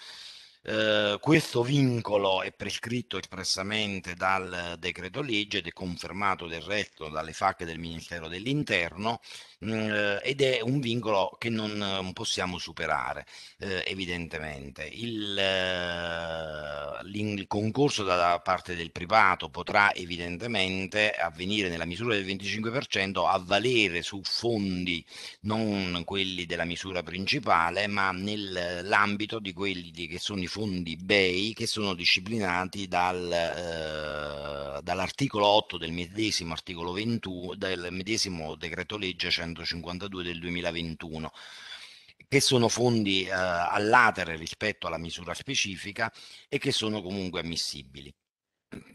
Eh, questo vincolo è prescritto espressamente dal decreto legge ed è confermato del resto dalle FAC del Ministero dell'Interno mh, mm, ed è un vincolo che non, possiamo superare eh, evidentemente. Il, eh, il, concorso da parte del privato potrà evidentemente avvenire nella misura del 25% a valere su fondi non quelli della misura principale ma nell'ambito di quelli che sono i fondi BEI che sono disciplinati dal, eh, dall'articolo 8 del medesimo articolo 21 del medesimo decreto legge 152 del 2021 che sono fondi eh, all'atere rispetto alla misura specifica e che sono comunque ammissibili.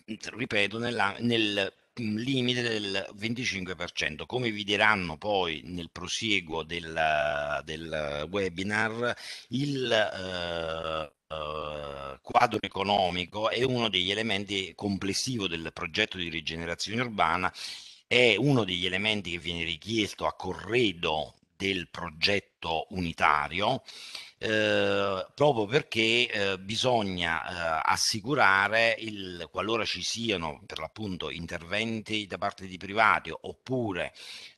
Ripeto, nella, nel limite del 25%. Come vi diranno poi nel prosieguo del, del webinar, il eh, eh, quadro economico è uno degli elementi complessivo del progetto di rigenerazione urbana, è uno degli elementi che viene richiesto a corredo del progetto unitario eh, proprio perché eh, bisogna eh, assicurare il, qualora ci siano per l'appunto interventi da parte di privati oppure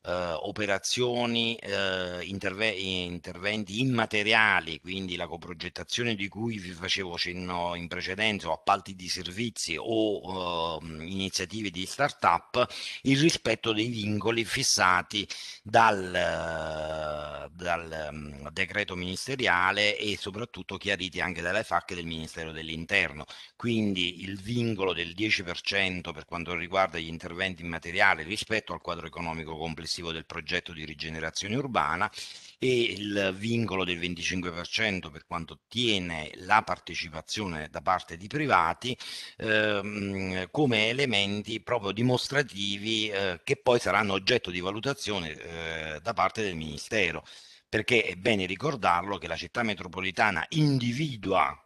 eh, operazioni, eh, interve interventi immateriali, quindi la coprogettazione di cui vi facevo cenno in precedenza o appalti di servizi o ehm, iniziative di start-up, il rispetto dei vincoli fissati dal, dal um, decreto ministeriale e soprattutto chiariti anche dalle FAC del Ministero dell'Interno. Quindi il vincolo del 10% per quanto riguarda gli interventi immateriali rispetto al quadro economico complessivo del progetto di rigenerazione urbana e il vincolo del 25% per quanto tiene la partecipazione da parte di privati ehm, come elementi proprio dimostrativi eh, che poi saranno oggetto di valutazione eh, da parte del Ministero. Perché è bene ricordarlo che la città metropolitana individua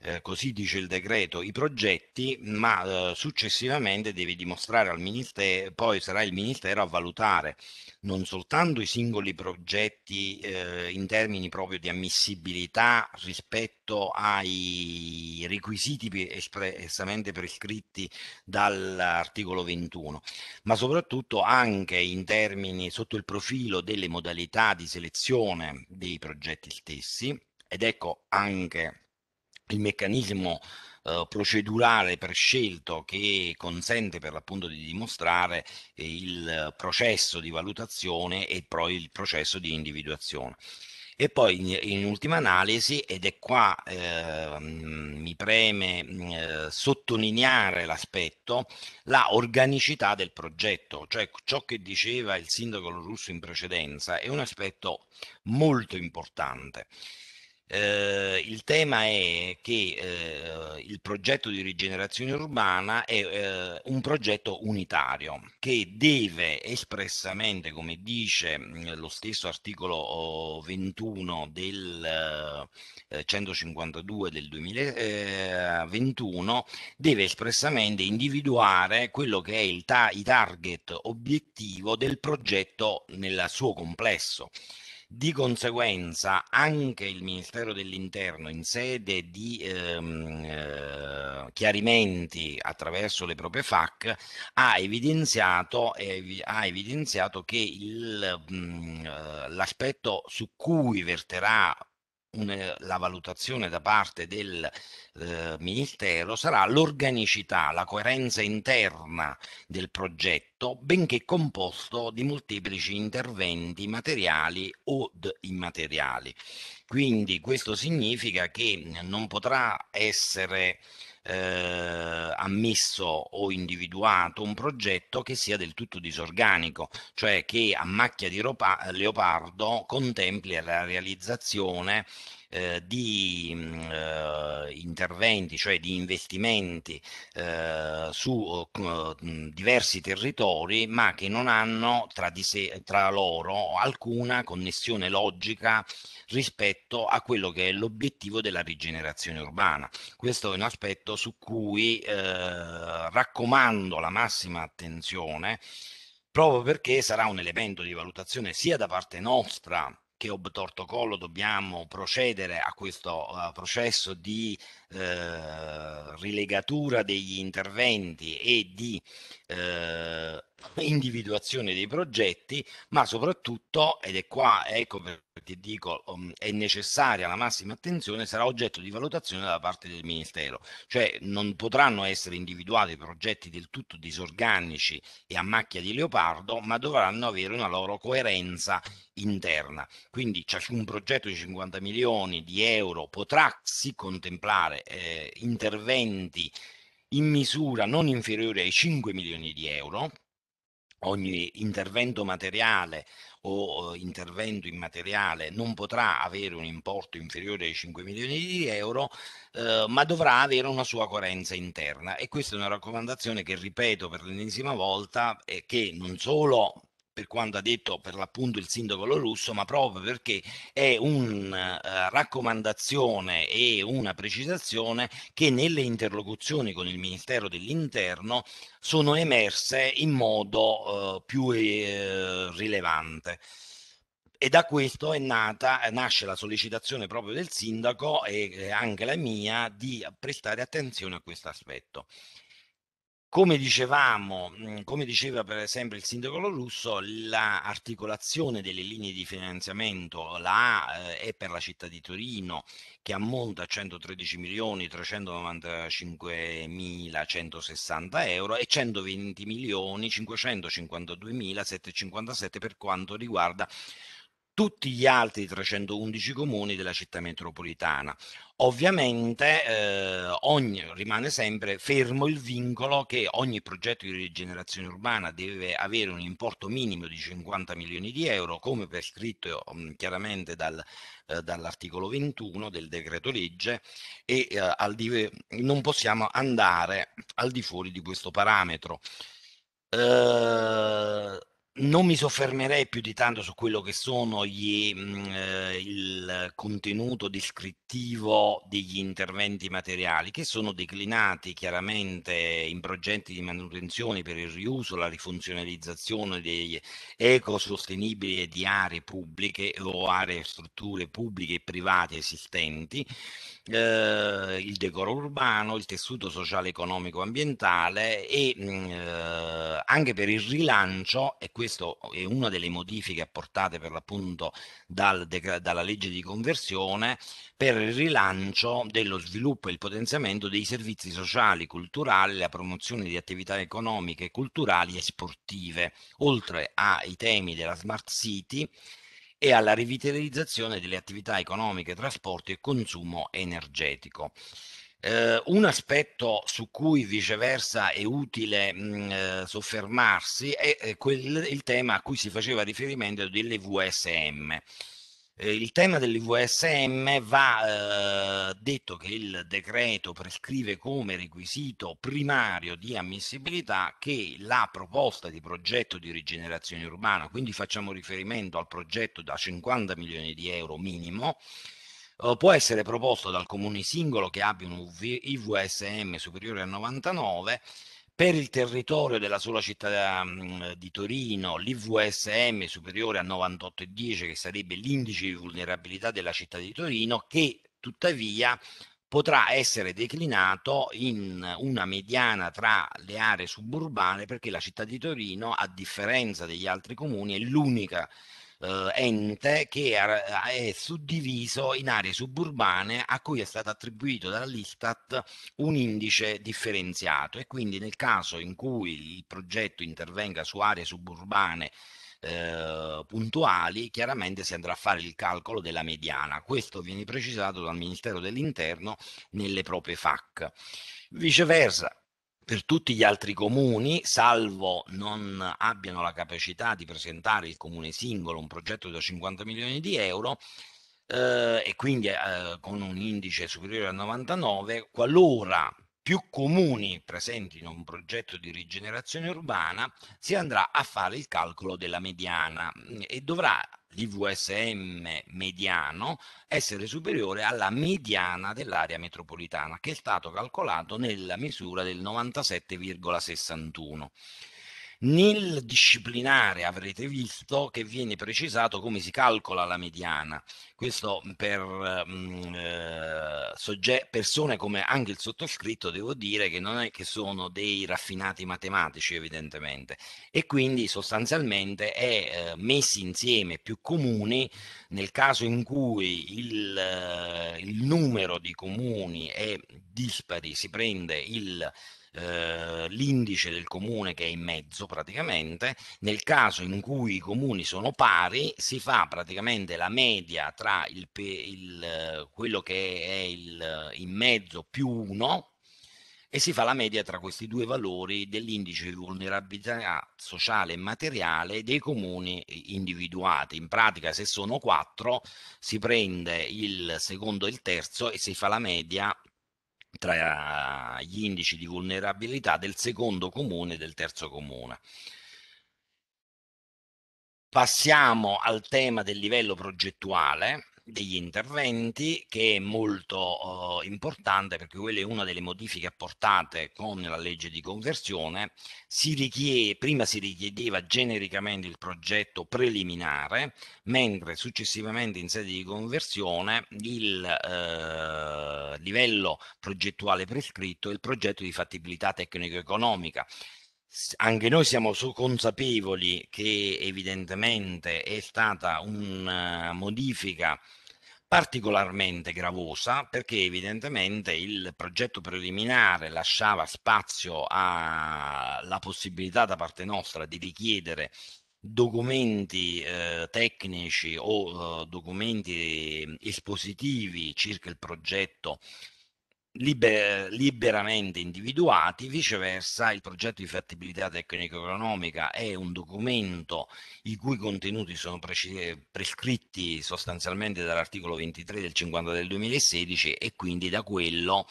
eh, così dice il decreto, i progetti, ma eh, successivamente devi dimostrare al Ministero, poi sarà il Ministero a valutare non soltanto i singoli progetti eh, in termini proprio di ammissibilità rispetto ai requisiti espressamente prescritti dall'articolo 21, ma soprattutto anche in termini sotto il profilo delle modalità di selezione dei progetti stessi. Ed ecco anche il meccanismo eh, procedurale prescelto che consente per l'appunto di dimostrare il processo di valutazione e poi il processo di individuazione. E poi in, in ultima analisi, ed è qua eh, mi preme eh, sottolineare l'aspetto, la organicità del progetto, cioè ciò che diceva il sindaco Russo in precedenza, è un aspetto molto importante. Eh, il tema è che eh, il progetto di rigenerazione urbana è eh, un progetto unitario che deve espressamente, come dice mh, lo stesso articolo 21 del 152 eh, del 2021, deve espressamente individuare quello che è il ta- i target obiettivo del progetto nel suo complesso. Di conseguenza anche il Ministero dell'Interno in sede di ehm, eh, chiarimenti attraverso le proprie FAC ha evidenziato, eh, ha evidenziato che mm, eh, l'aspetto su cui verterà un, la valutazione da parte del eh, Ministero sarà l'organicità, la coerenza interna del progetto, benché composto di molteplici interventi materiali o immateriali. Quindi questo significa che non potrà essere eh, ammesso o individuato un progetto che sia del tutto disorganico, cioè che a macchia di leopardo contempli la realizzazione eh, di mh, eh, interventi, cioè di investimenti eh, su uh, diversi territori, ma che non hanno tra, di sé, tra loro alcuna connessione logica rispetto a quello che è l'obiettivo della rigenerazione urbana. Questo è un aspetto su cui eh, raccomando la massima attenzione proprio perché sarà un elemento di valutazione sia da parte nostra che obtorto collo dobbiamo procedere a questo uh, processo di uh, rilegatura degli interventi e di uh, individuazione dei progetti, ma soprattutto, ed è qua, ecco perché dico, um, è necessaria la massima attenzione, sarà oggetto di valutazione da parte del Ministero, cioè non potranno essere individuati progetti del tutto disorganici e a macchia di leopardo, ma dovranno avere una loro coerenza interna. Quindi ciascun progetto di 50 milioni di euro potrà sì contemplare eh, interventi in misura non inferiore ai 5 milioni di euro, ogni intervento materiale o intervento immateriale non potrà avere un importo inferiore ai 5 milioni di euro, eh, ma dovrà avere una sua coerenza interna. E questa è una raccomandazione che ripeto per l'ennesima volta, eh, che non solo per quanto ha detto per l'appunto il sindaco Lorusso, ma proprio perché è una uh, eh, raccomandazione e una precisazione che nelle interlocuzioni con il Ministero dell'Interno sono emerse in modo uh, più uh, rilevante. E da questo è nata, nasce la sollecitazione proprio del sindaco e anche la mia di prestare attenzione a questo aspetto. Come dicevamo, mhmm, come diceva per esempio il sindaco Lorusso, l'articolazione delle linee di finanziamento, la A eh, è per la città di Torino che ammonta a 113 milioni 395 mila 160 euro e 120 milioni 552 mila 757 per quanto riguarda tutti gli altri 311 comuni della città metropolitana. Ovviamente eh, ogni, rimane sempre fermo il vincolo che ogni progetto di rigenerazione urbana deve avere un importo minimo di 50 milioni di euro, come prescritto mh, mm, chiaramente dal, eh, dall'articolo 21 del decreto legge e eh, di, non possiamo andare al di fuori di questo parametro. Eh, non mi soffermerei più di tanto su quello che sono gli, mh, mm, eh, il contenuto descrittivo degli interventi materiali che sono declinati chiaramente in progetti di manutenzione per il riuso, la rifunzionalizzazione degli ecosostenibili di aree pubbliche o aree strutture pubbliche e private esistenti eh, il decoro urbano, il tessuto sociale, economico, ambientale e mm, eh, anche per il rilancio, e questo è una delle modifiche apportate per l'appunto dal dalla legge di conversione, per il rilancio dello sviluppo e il potenziamento dei servizi sociali, culturali, la promozione di attività economiche, culturali e sportive, oltre ai temi della smart city e alla rivitalizzazione delle attività economiche, trasporti e consumo energetico. Eh, un aspetto su cui viceversa è utile mh, eh, soffermarsi è, è quel, il tema a cui si faceva riferimento delle VSM. Eh, il tema dell'IVSM va eh, detto che il decreto prescrive come requisito primario di ammissibilità che la proposta di progetto di rigenerazione urbana, quindi facciamo riferimento al progetto da 50 milioni di euro minimo, eh, può essere proposto dal comune singolo che abbia un IVSM superiore a 99 per il territorio della sola città mhmm, di Torino, l'IVSM superiore a 98,10, che sarebbe l'indice di vulnerabilità della città di Torino, che tuttavia potrà essere declinato in una mediana tra le aree suburbane perché la città di Torino, a differenza degli altri comuni, è l'unica eh, ente che è suddiviso in aree suburbane a cui è stato attribuito dall'Istat un indice differenziato e quindi nel caso in cui il progetto intervenga su aree suburbane eh, puntuali, chiaramente si andrà a fare il calcolo della mediana. Questo viene precisato dal Ministero dell'Interno nelle proprie FAC. Viceversa, per tutti gli altri comuni, salvo non abbiano la capacità di presentare il comune singolo un progetto da 50 milioni di euro, eh, e quindi eh, con un indice superiore a 99, qualora più comuni presenti in un progetto di rigenerazione urbana, si andrà a fare il calcolo della mediana e dovrà l'IVSM mediano essere superiore alla mediana dell'area metropolitana, che è stato calcolato nella misura del 97,61. Nel disciplinare avrete visto che viene precisato come si calcola la mediana. Questo per mh, eh, persone come anche il sottoscritto, devo dire che non è che sono dei raffinati matematici, evidentemente, e quindi sostanzialmente è eh, messi insieme più comuni nel caso in cui il, eh, il numero di comuni è dispari, si prende il eh, l'indice del comune che è in mezzo praticamente, nel caso in cui i comuni sono pari si fa praticamente la media tra il, il, quello che è il, in mezzo più 1 e si fa la media tra questi due valori dell'indice di vulnerabilità sociale e materiale dei comuni individuati. In pratica se sono quattro si prende il secondo e il terzo e si fa la media tra gli indici di vulnerabilità del secondo comune e del terzo comune. Passiamo al tema del livello progettuale degli interventi che è molto uh, importante perché quella è una delle modifiche apportate con la legge di conversione. Si richiede, prima si richiedeva genericamente il progetto preliminare mentre successivamente in sede di conversione il uh, livello progettuale prescritto è il progetto di fattibilità tecnico-economica. Anche noi siamo consapevoli che evidentemente è stata una modifica particolarmente gravosa perché evidentemente il progetto preliminare lasciava spazio alla possibilità da parte nostra di richiedere documenti eh, tecnici o eh, documenti espositivi circa il progetto liber liberamente individuati, viceversa il progetto di fattibilità tecnico-economica è un documento i cui contenuti sono prescritti sostanzialmente dall'articolo 23 del 50 del 2016 e quindi da quello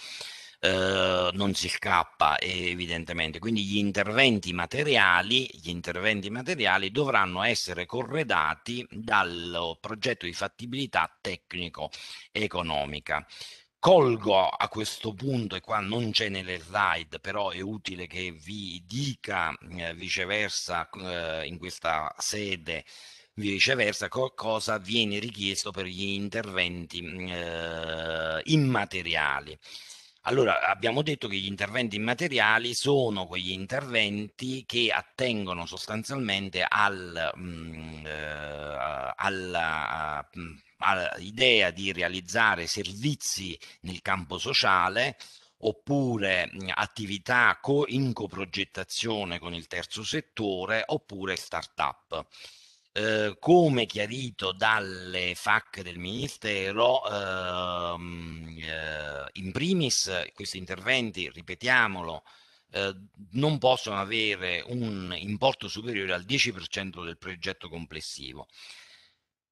eh, non si scappa evidentemente. Quindi gli interventi materiali, gli interventi materiali dovranno essere corredati dal progetto di fattibilità tecnico-economica. Colgo a questo punto, e qua non c'è nelle slide, però è utile che vi dica eh, viceversa eh, in questa sede viceversa co cosa viene richiesto per gli interventi eh, immateriali. Allora, abbiamo detto che gli interventi immateriali sono quegli interventi che attengono sostanzialmente al, mh, mm, eh, alla, mh, all'idea di realizzare servizi nel campo sociale oppure attività co in coprogettazione con il terzo settore oppure start-up. Eh, come chiarito dalle FAC del Ministero, ehm, eh, in primis questi interventi, ripetiamolo, eh, non possono avere un importo superiore al 10% del progetto complessivo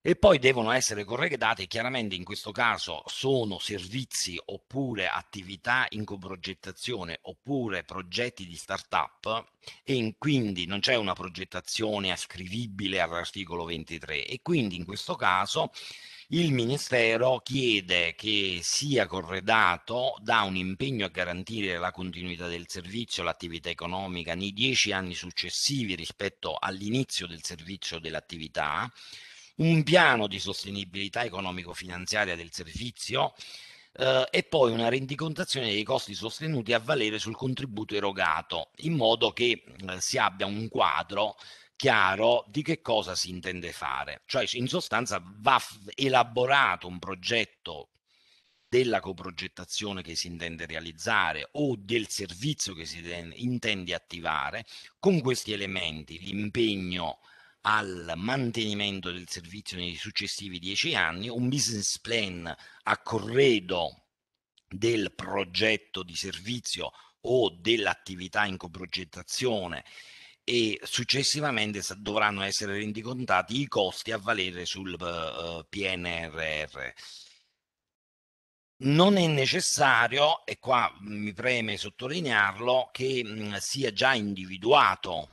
e poi devono essere corredate, chiaramente in questo caso sono servizi oppure attività in coprogettazione oppure progetti di start-up e in, quindi non c'è una progettazione ascrivibile all'articolo 23 e quindi in questo caso il Ministero chiede che sia corredato da un impegno a garantire la continuità del servizio, l'attività economica nei dieci anni successivi rispetto all'inizio del servizio dell'attività, un piano di sostenibilità economico-finanziaria del servizio eh, e poi una rendicontazione dei costi sostenuti a valere sul contributo erogato, in modo che eh, si abbia un quadro chiaro di che cosa si intende fare. Cioè, in sostanza, va elaborato un progetto della coprogettazione che si intende realizzare o del servizio che si intende attivare con questi elementi, l'impegno al mantenimento del servizio nei successivi dieci anni, un business plan a corredo del progetto di servizio o dell'attività in coprogettazione e successivamente dovranno essere rendicontati i costi a valere sul uh, PNRR. Non è necessario, e qua mi preme sottolinearlo, che mh, sia già individuato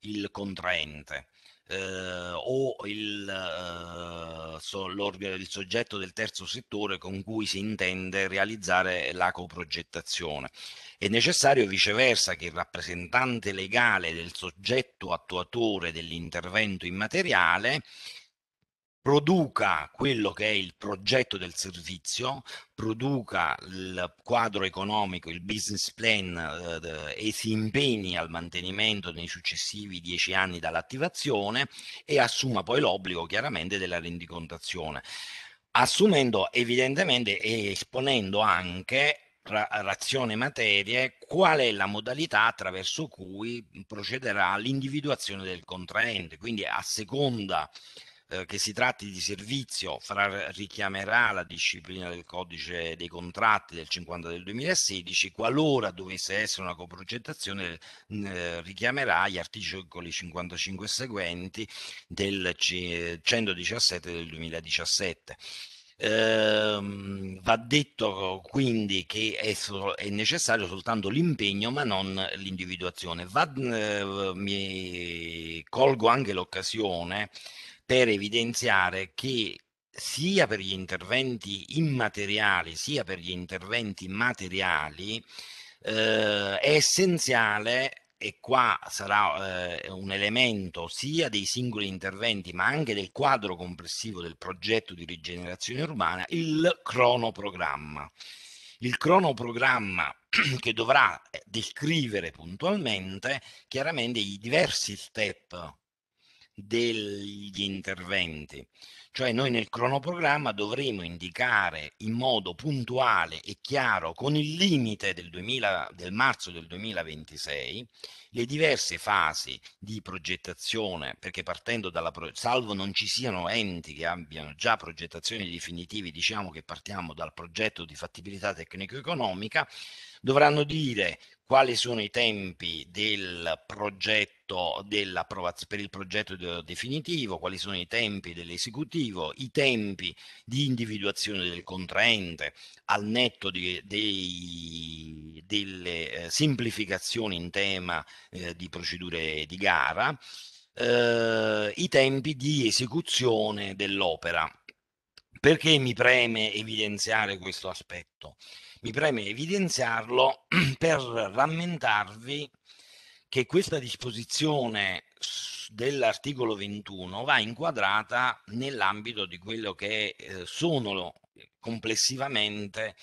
il contraente eh, o il, eh, so, il soggetto del terzo settore con cui si intende realizzare la coprogettazione. È necessario viceversa che il rappresentante legale del soggetto attuatore dell'intervento immateriale produca quello che è il progetto del servizio, produca il quadro economico, il business plan eh, e si impegni al mantenimento nei successivi dieci anni dall'attivazione e assuma poi l'obbligo chiaramente della rendicontazione, assumendo evidentemente e esponendo anche razione materie, qual è la modalità attraverso cui procederà l'individuazione del contraente. Quindi a seconda eh, che si tratti di servizio farà, richiamerà la disciplina del codice dei contratti del 50 del 2016, qualora dovesse essere una coprogettazione eh, richiamerà gli articoli 55 e seguenti del C 117 del 2017. Eh, va detto quindi che è, è, necessario soltanto l'impegno ma non l'individuazione. Va, eh, mi colgo anche l'occasione per evidenziare che sia per gli interventi immateriali sia per gli interventi materiali eh, è essenziale e qua sarà eh, un elemento sia dei singoli interventi ma anche del quadro complessivo del progetto di rigenerazione urbana, il cronoprogramma. Il cronoprogramma che dovrà eh, descrivere puntualmente chiaramente i diversi step degli interventi. Cioè noi nel cronoprogramma dovremo indicare in modo puntuale e chiaro, con il limite del, 2000, del marzo del 2026, le diverse fasi di progettazione, perché partendo dalla, salvo non ci siano enti che abbiano già progettazioni definitive, diciamo che partiamo dal progetto di fattibilità tecnico-economica, dovranno dire quali sono i tempi del progetto per il progetto definitivo, quali sono i tempi dell'esecutivo, i tempi di individuazione del contraente al netto di, dei, delle eh, semplificazioni in tema eh, di procedure di gara, eh, i tempi di esecuzione dell'opera. Perché mi preme evidenziare questo aspetto? Mi preme evidenziarlo per rammentarvi che questa disposizione dell'articolo 21 va inquadrata nell'ambito di quello che eh, sono complessivamente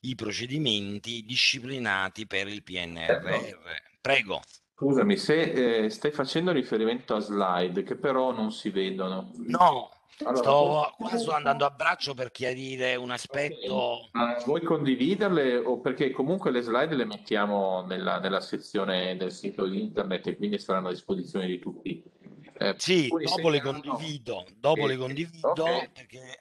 i procedimenti disciplinati per il PNRR. Prego. Scusami, se eh, stai facendo riferimento a slide che però non si vedono. No, allora, sto, qua sto andando a braccio per chiarire un aspetto. Okay. vuoi condividerle o perché comunque le slide le mettiamo nella, nella sezione del sito internet e quindi saranno a disposizione di tutti. Eh, sì, dopo le condivido, dopo le condivido okay. perché,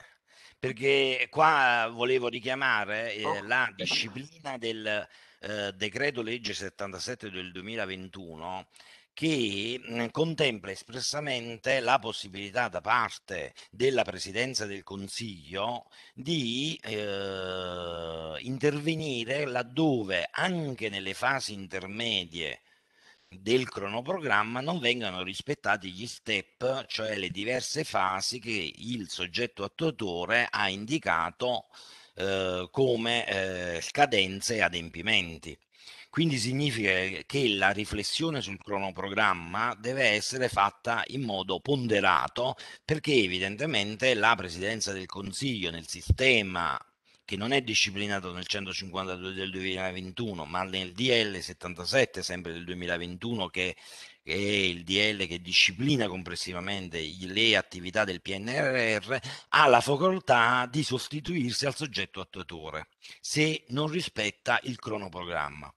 perché, qua volevo richiamare eh, oh. la disciplina del eh, decreto legge 77 del 2021 che mh, contempla espressamente la possibilità da parte della Presidenza del Consiglio di eh, intervenire laddove anche nelle fasi intermedie del cronoprogramma non vengano rispettati gli step, cioè le diverse fasi che il soggetto attuatore ha indicato eh, come eh, scadenze e adempimenti. Quindi significa che la riflessione sul cronoprogramma deve essere fatta in modo ponderato perché evidentemente la Presidenza del Consiglio nel sistema che non è disciplinato nel 152 del 2021 ma nel DL 77 sempre del 2021 che è il DL che disciplina complessivamente le attività del PNRR, ha la facoltà di sostituirsi al soggetto attuatore se non rispetta il cronoprogramma.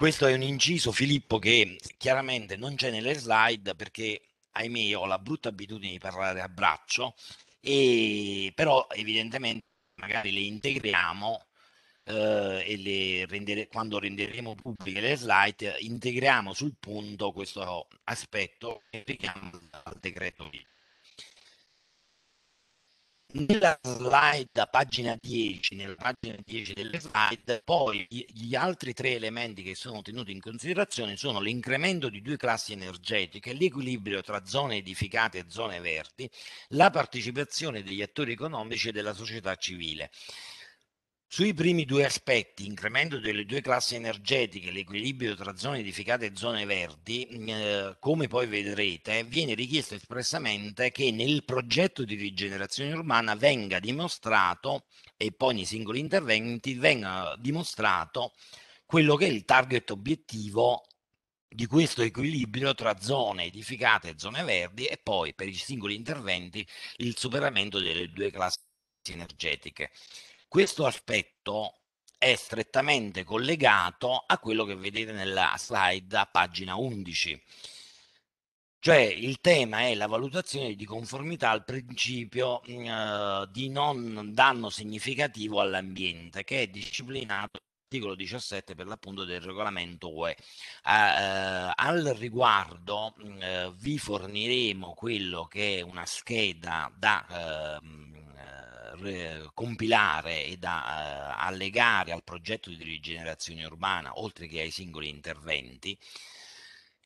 Questo è un inciso, Filippo, che chiaramente non c'è nelle slide perché, ahimè, ho la brutta abitudine di parlare a braccio, e, però evidentemente magari le integriamo eh, e le rendere, quando renderemo pubbliche le slide integriamo sul punto questo aspetto che richiama al decreto lì. Nella slide a pagina 10, nella pagina 10 delle slide, poi gli altri tre elementi che sono tenuti in considerazione sono l'incremento di due classi energetiche, l'equilibrio tra zone edificate e zone verdi, la partecipazione degli attori economici e della società civile. Sui primi due aspetti, incremento delle due classi energetiche, l'equilibrio tra zone edificate e zone verdi, eh, come poi vedrete, viene richiesto espressamente che nel progetto di rigenerazione urbana venga dimostrato e poi nei singoli interventi venga dimostrato quello che è il target obiettivo di questo equilibrio tra zone edificate e zone verdi e poi per i singoli interventi il superamento delle due classi energetiche. Questo aspetto è strettamente collegato a quello che vedete nella slide a pagina 11. Cioè il tema è la valutazione di conformità al principio eh, di non danno significativo all'ambiente che è disciplinato articolo 17 per l'appunto del regolamento UE. Uh, al riguardo uh, vi forniremo quello che è una scheda da uh, compilare e da uh, allegare al progetto di rigenerazione urbana, oltre che ai singoli interventi,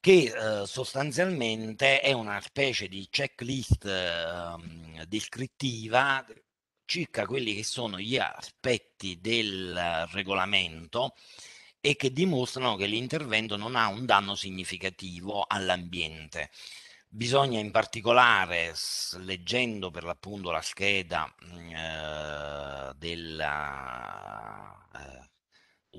che uh, sostanzialmente è una specie di checklist uh, descrittiva circa quelli che sono gli aspetti del regolamento e che dimostrano che l'intervento non ha un danno significativo all'ambiente. Bisogna in particolare, leggendo per l'appunto la scheda mm, eh, della eh,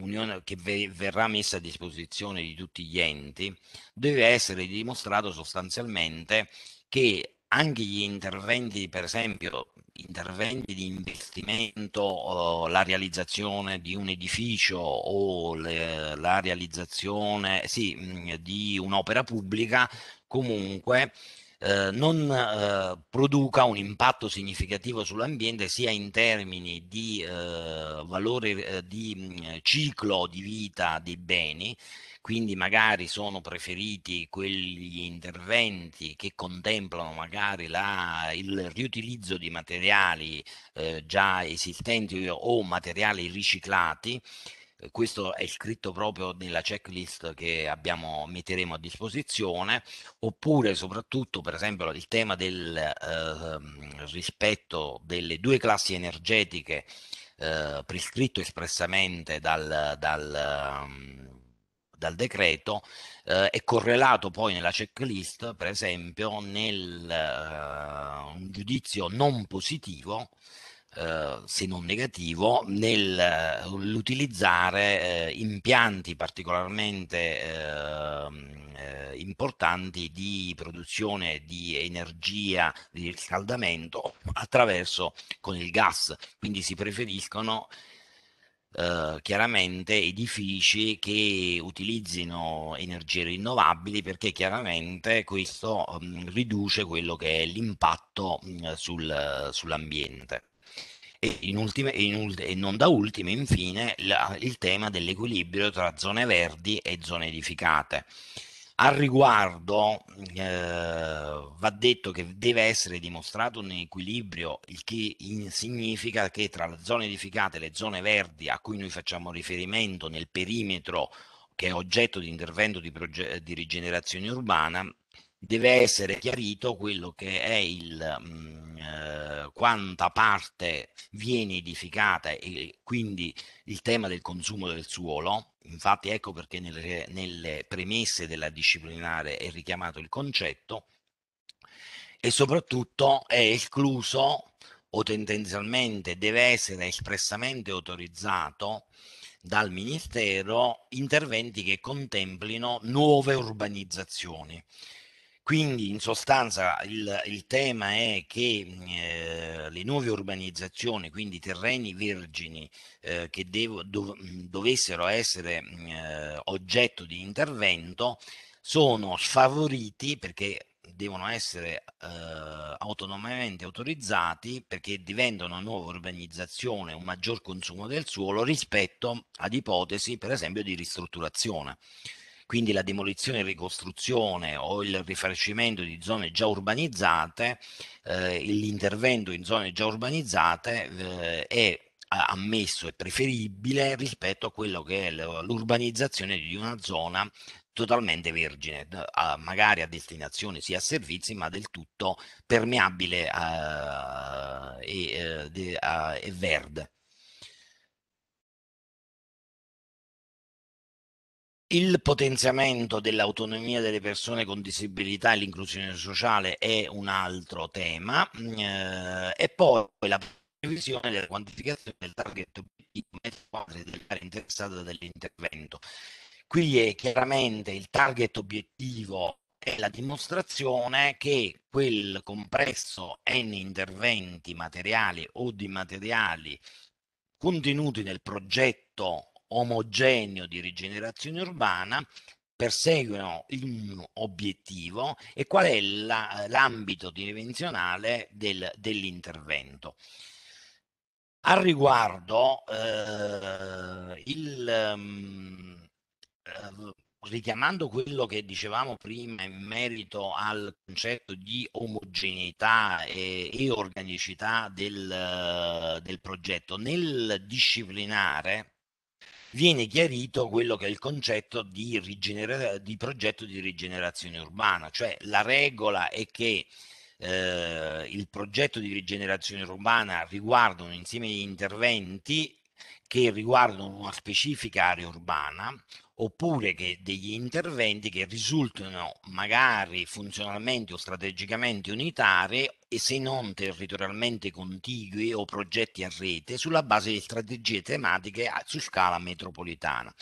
Unione che verrà messa a disposizione di tutti gli enti, deve essere dimostrato sostanzialmente che anche gli interventi, per esempio, interventi di investimento, la realizzazione di un edificio o le, la realizzazione sì, mm, di un'opera pubblica comunque eh, non eh, produca un impatto significativo sull'ambiente sia in termini di eh, valore eh, di mh, ciclo di vita dei beni quindi magari sono preferiti quegli interventi che contemplano magari la, il riutilizzo di materiali eh, già esistenti o materiali riciclati. Eh, questo è scritto proprio nella checklist che abbiamo, metteremo a disposizione, oppure soprattutto per esempio il tema del eh, rispetto delle due classi energetiche eh, prescritto espressamente dal, dal, um, dal decreto eh, è correlato poi nella checklist per esempio nel uh, un giudizio non positivo eh, se non negativo, nell'utilizzare eh, impianti particolarmente ehm, eh, importanti di produzione di energia di riscaldamento attraverso con il gas, quindi si preferiscono Uh, chiaramente edifici che utilizzino energie rinnovabili perché chiaramente questo um, riduce quello che è l'impatto um, sul, sull'ambiente. E, in ultime, in, e non da ultimo, infine, la, il tema dell'equilibrio tra zone verdi e zone edificate. Al riguardo eh, va detto che deve essere dimostrato un equilibrio, il che in, significa che tra le zone edificate e le zone verdi a cui noi facciamo riferimento nel perimetro che è oggetto di intervento di, di rigenerazione urbana, deve essere chiarito quello che è il mh, mm, eh, quanta parte viene edificata e quindi il tema del consumo del suolo. Infatti ecco perché nelle, nelle premesse della disciplinare è richiamato il concetto e soprattutto è escluso o tendenzialmente deve essere espressamente autorizzato dal Ministero interventi che contemplino nuove urbanizzazioni. Quindi in sostanza il, il tema è che eh, le nuove urbanizzazioni, quindi terreni vergini eh, che devo, dov, dovessero essere eh, oggetto di intervento, sono sfavoriti perché devono essere eh, autonomamente autorizzati perché diventano nuova urbanizzazione, un maggior consumo del suolo rispetto ad ipotesi per esempio di ristrutturazione. Quindi la demolizione e ricostruzione o il rifacimento di zone già urbanizzate, eh, l'intervento in zone già urbanizzate eh, è ammesso e preferibile rispetto a quello che è l'urbanizzazione di una zona totalmente vergine, magari a destinazione sia a servizi, ma del tutto permeabile a, e, a, e verde. Il potenziamento dell'autonomia delle persone con disabilità e l'inclusione sociale è un altro tema eh, e poi la previsione della quantificazione del target obiettivo dell'area interessata dall'intervento. Qui è chiaramente il target obiettivo è la dimostrazione che quel compresso n interventi materiali o di materiali contenuti nel progetto omogeneo di rigenerazione urbana perseguono un obiettivo e qual è l'ambito dimensionale del, dell'intervento. Al riguardo, eh, il, um, eh, richiamando quello che dicevamo prima in merito al concetto di omogeneità e, e organicità del, del progetto, nel disciplinare viene chiarito quello che è il concetto di, di progetto di rigenerazione urbana, cioè la regola è che eh, il progetto di rigenerazione urbana riguarda un insieme di interventi che riguardano una specifica area urbana oppure che degli interventi che risultano magari funzionalmente o strategicamente unitari e se non territorialmente contigui o progetti a rete sulla base di strategie tematiche su scala metropolitana.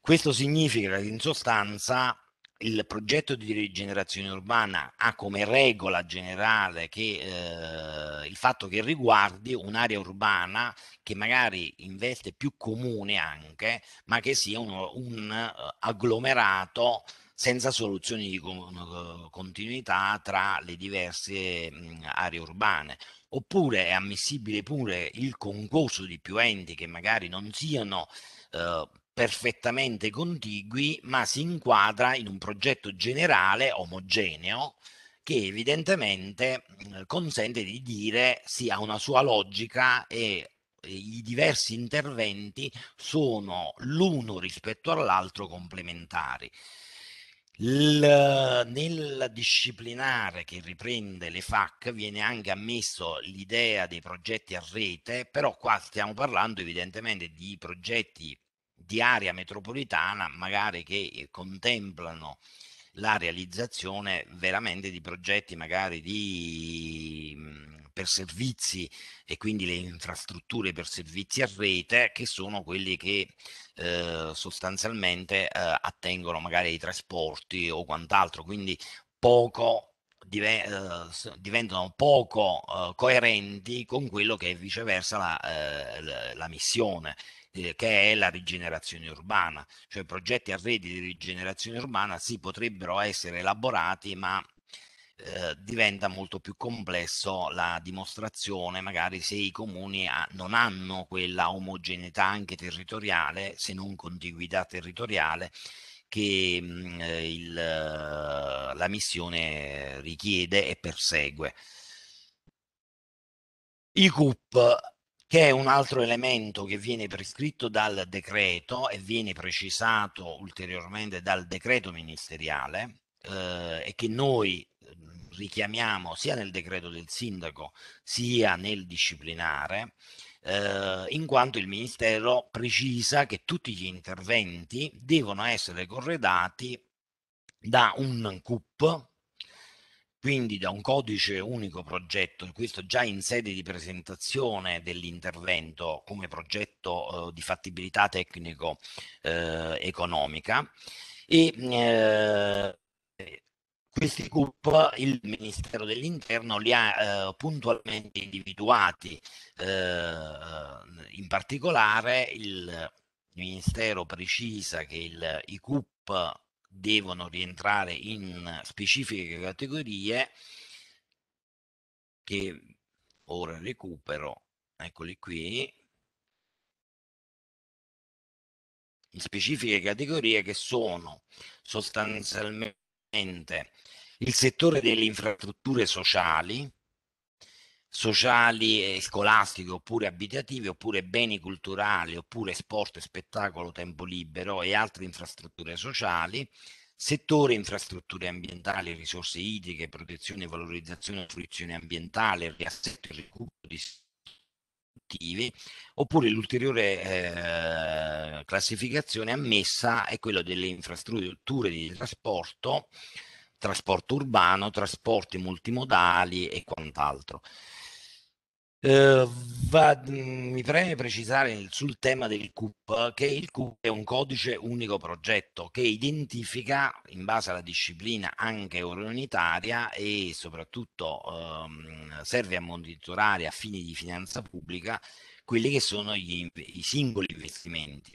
Questo significa che in sostanza il progetto di rigenerazione urbana ha come regola generale che eh, il fatto che riguardi un'area urbana che magari investe più comune anche, ma che sia uno, un uh, agglomerato senza soluzioni di continuità tra le diverse mh, aree urbane. Oppure è ammissibile pure il concorso di più enti che magari non siano eh, perfettamente contigui, ma si inquadra in un progetto generale omogeneo che evidentemente consente di dire si ha una sua logica e i diversi interventi sono l'uno rispetto all'altro complementari. Il, nel disciplinare che riprende le FAC viene anche ammesso l'idea dei progetti a rete, però qua stiamo parlando evidentemente di progetti di area metropolitana, magari che eh, contemplano la realizzazione veramente di progetti magari di, mhmm, per servizi e quindi le infrastrutture per servizi a rete che sono quelli che eh, sostanzialmente eh, attengono magari ai trasporti o quant'altro, quindi poco eh, diventano poco eh, coerenti con quello che è viceversa la, eh, la missione eh, che è la rigenerazione urbana, cioè progetti a reti di rigenerazione urbana si potrebbero essere elaborati, ma eh, diventa molto più complesso la dimostrazione, magari se i comuni ha, non hanno quella omogeneità anche territoriale, se non contiguità territoriale, che mh, mm, il, la missione richiede e persegue. I CUP che è un altro elemento che viene prescritto dal decreto e viene precisato ulteriormente dal decreto ministeriale eh, e che noi richiamiamo sia nel decreto del sindaco sia nel disciplinare, eh, in quanto il Ministero precisa che tutti gli interventi devono essere corredati da un CUP, quindi da un codice unico progetto, questo già in sede di presentazione dell'intervento come progetto eh, di fattibilità tecnico eh, e eh, questi CUP il Ministero dell'Interno li ha eh, puntualmente individuati, eh, in particolare il Ministero precisa che il, i CUP devono rientrare in specifiche categorie che ora recupero, eccoli qui, in specifiche categorie che sono sostanzialmente il settore delle infrastrutture sociali, sociali e scolastiche oppure abitative oppure beni culturali oppure sport e spettacolo tempo libero e altre infrastrutture sociali, settore infrastrutture ambientali, risorse idriche, protezione, valorizzazione fruizione ambientale, riassetto e recupero di oppure l'ulteriore eh, classificazione ammessa è quella delle infrastrutture di trasporto, trasporto urbano, trasporti multimodali e quant'altro. Uh, va, mi preme precisare sul tema del CUP che il CUP è un codice unico progetto che identifica in base alla disciplina anche eurounitaria e soprattutto um, serve a monitorare a fini di finanza pubblica quelli che sono gli, i singoli investimenti.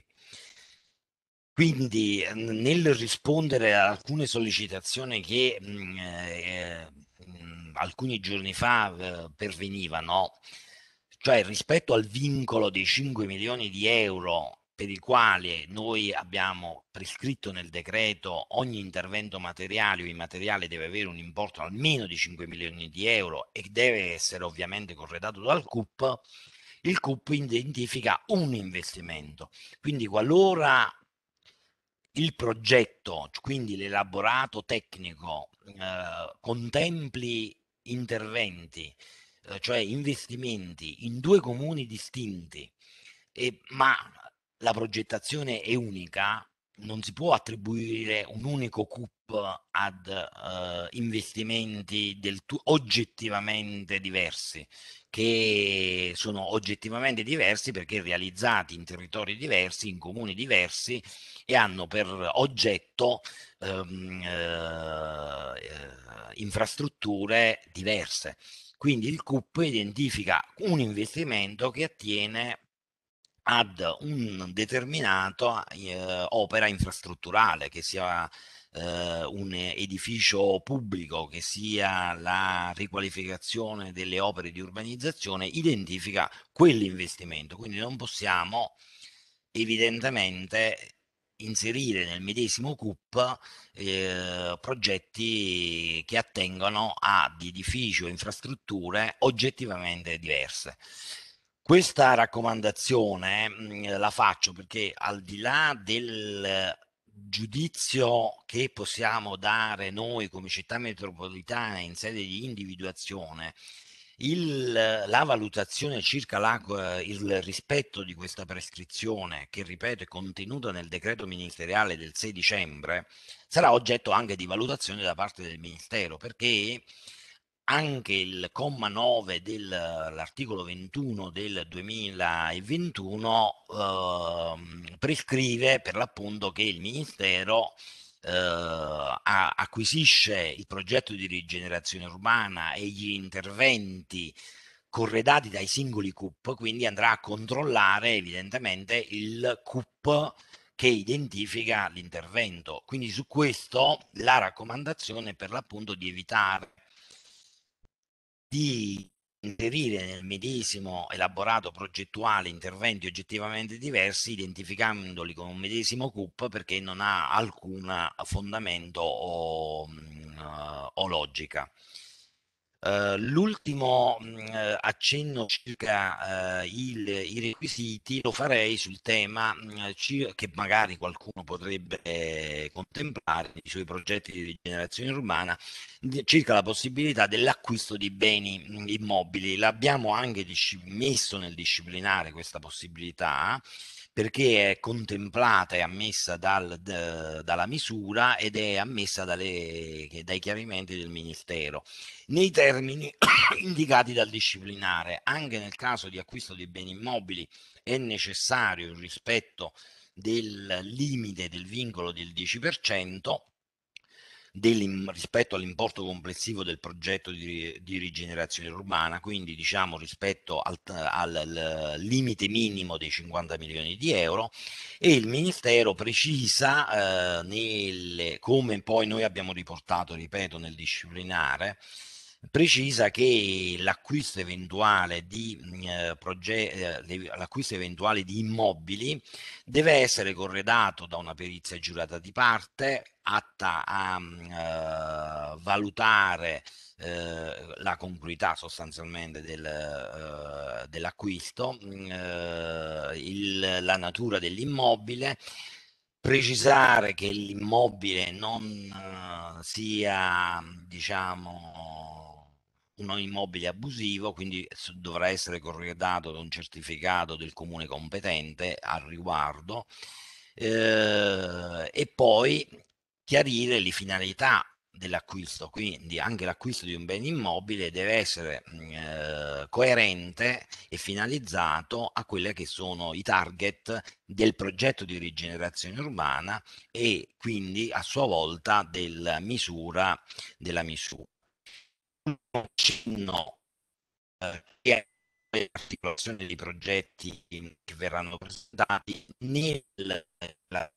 Quindi nel rispondere ad alcune sollecitazioni che mh, mm, eh, alcuni giorni fa eh, pervenivano, cioè rispetto al vincolo dei 5 milioni di euro per il quale noi abbiamo prescritto nel decreto ogni intervento materiale o immateriale deve avere un importo almeno di 5 milioni di euro e deve essere ovviamente corredato dal CUP, il CUP identifica un investimento. Quindi qualora il progetto, quindi l'elaborato tecnico, eh, contempli interventi, eh, cioè investimenti in due comuni distinti, e, ma la progettazione è unica, non si può attribuire un unico CUP ad uh, investimenti del tu- oggettivamente diversi, che sono oggettivamente diversi perché realizzati in territori diversi, in comuni diversi e hanno per oggetto um, uh, infrastrutture diverse. Quindi il CUP identifica un investimento che attiene ad un determinato eh, opera infrastrutturale, che sia eh, un edificio pubblico, che sia la riqualificazione delle opere di urbanizzazione, identifica quell'investimento. Quindi non possiamo evidentemente inserire nel medesimo CUP eh, progetti che attengono ad edifici o infrastrutture oggettivamente diverse. Questa raccomandazione mh, mm, la faccio perché al di là del giudizio che possiamo dare noi come città metropolitana in sede di individuazione, il, la valutazione circa la, il rispetto di questa prescrizione, che ripeto è contenuta nel decreto ministeriale del 6 dicembre, sarà oggetto anche di valutazione da parte del Ministero, perché anche il comma 9 dell'articolo 21 del 2021 eh, prescrive per l'appunto che il Ministero eh, acquisisce il progetto di rigenerazione urbana e gli interventi corredati dai singoli CUP, quindi andrà a controllare evidentemente il CUP che identifica l'intervento. Quindi su questo la raccomandazione è per l'appunto di evitare di inserire nel medesimo elaborato progettuale interventi oggettivamente diversi, identificandoli con un medesimo CUP perché non ha alcun fondamento o, uh, o logica. Uh, l'ultimo uh, accenno circa uh, il, i requisiti lo farei sul tema che magari qualcuno potrebbe eh, contemplare nei suoi progetti di rigenerazione urbana circa la possibilità dell'acquisto di beni immobili. L'abbiamo anche messo nel disciplinare questa possibilità perché è contemplata e ammessa dal, d, dalla misura ed è ammessa dalle, dai chiarimenti del Ministero nei termini indicati dal disciplinare. Anche nel caso di acquisto di beni immobili è necessario il rispetto del limite del vincolo del 10%, rispetto all'importo complessivo del progetto di, di, rigenerazione urbana, quindi diciamo rispetto al, al, al, limite minimo dei 50 milioni di euro e il Ministero precisa eh, nelle, come poi noi abbiamo riportato, ripeto, nel disciplinare, precisa che l'acquisto eventuale di, eh, proge- eh, l'acquisto eventuale di immobili deve essere corredato da una perizia giurata di parte atta a eh, valutare eh, la congruità sostanzialmente del, eh, dell'acquisto, eh, il, la natura dell'immobile, precisare che l'immobile non sia, diciamo, un immobile abusivo, quindi dovrà essere corredato da un certificato del comune competente al riguardo eh, e poi chiarire le finalità dell'acquisto, quindi anche l'acquisto di un bene immobile deve essere eh, coerente e finalizzato a quelli che sono i target del progetto di rigenerazione urbana e quindi a sua volta della misura della misura cenno eh, l'articolazione dei progetti che verranno presentati nel, la,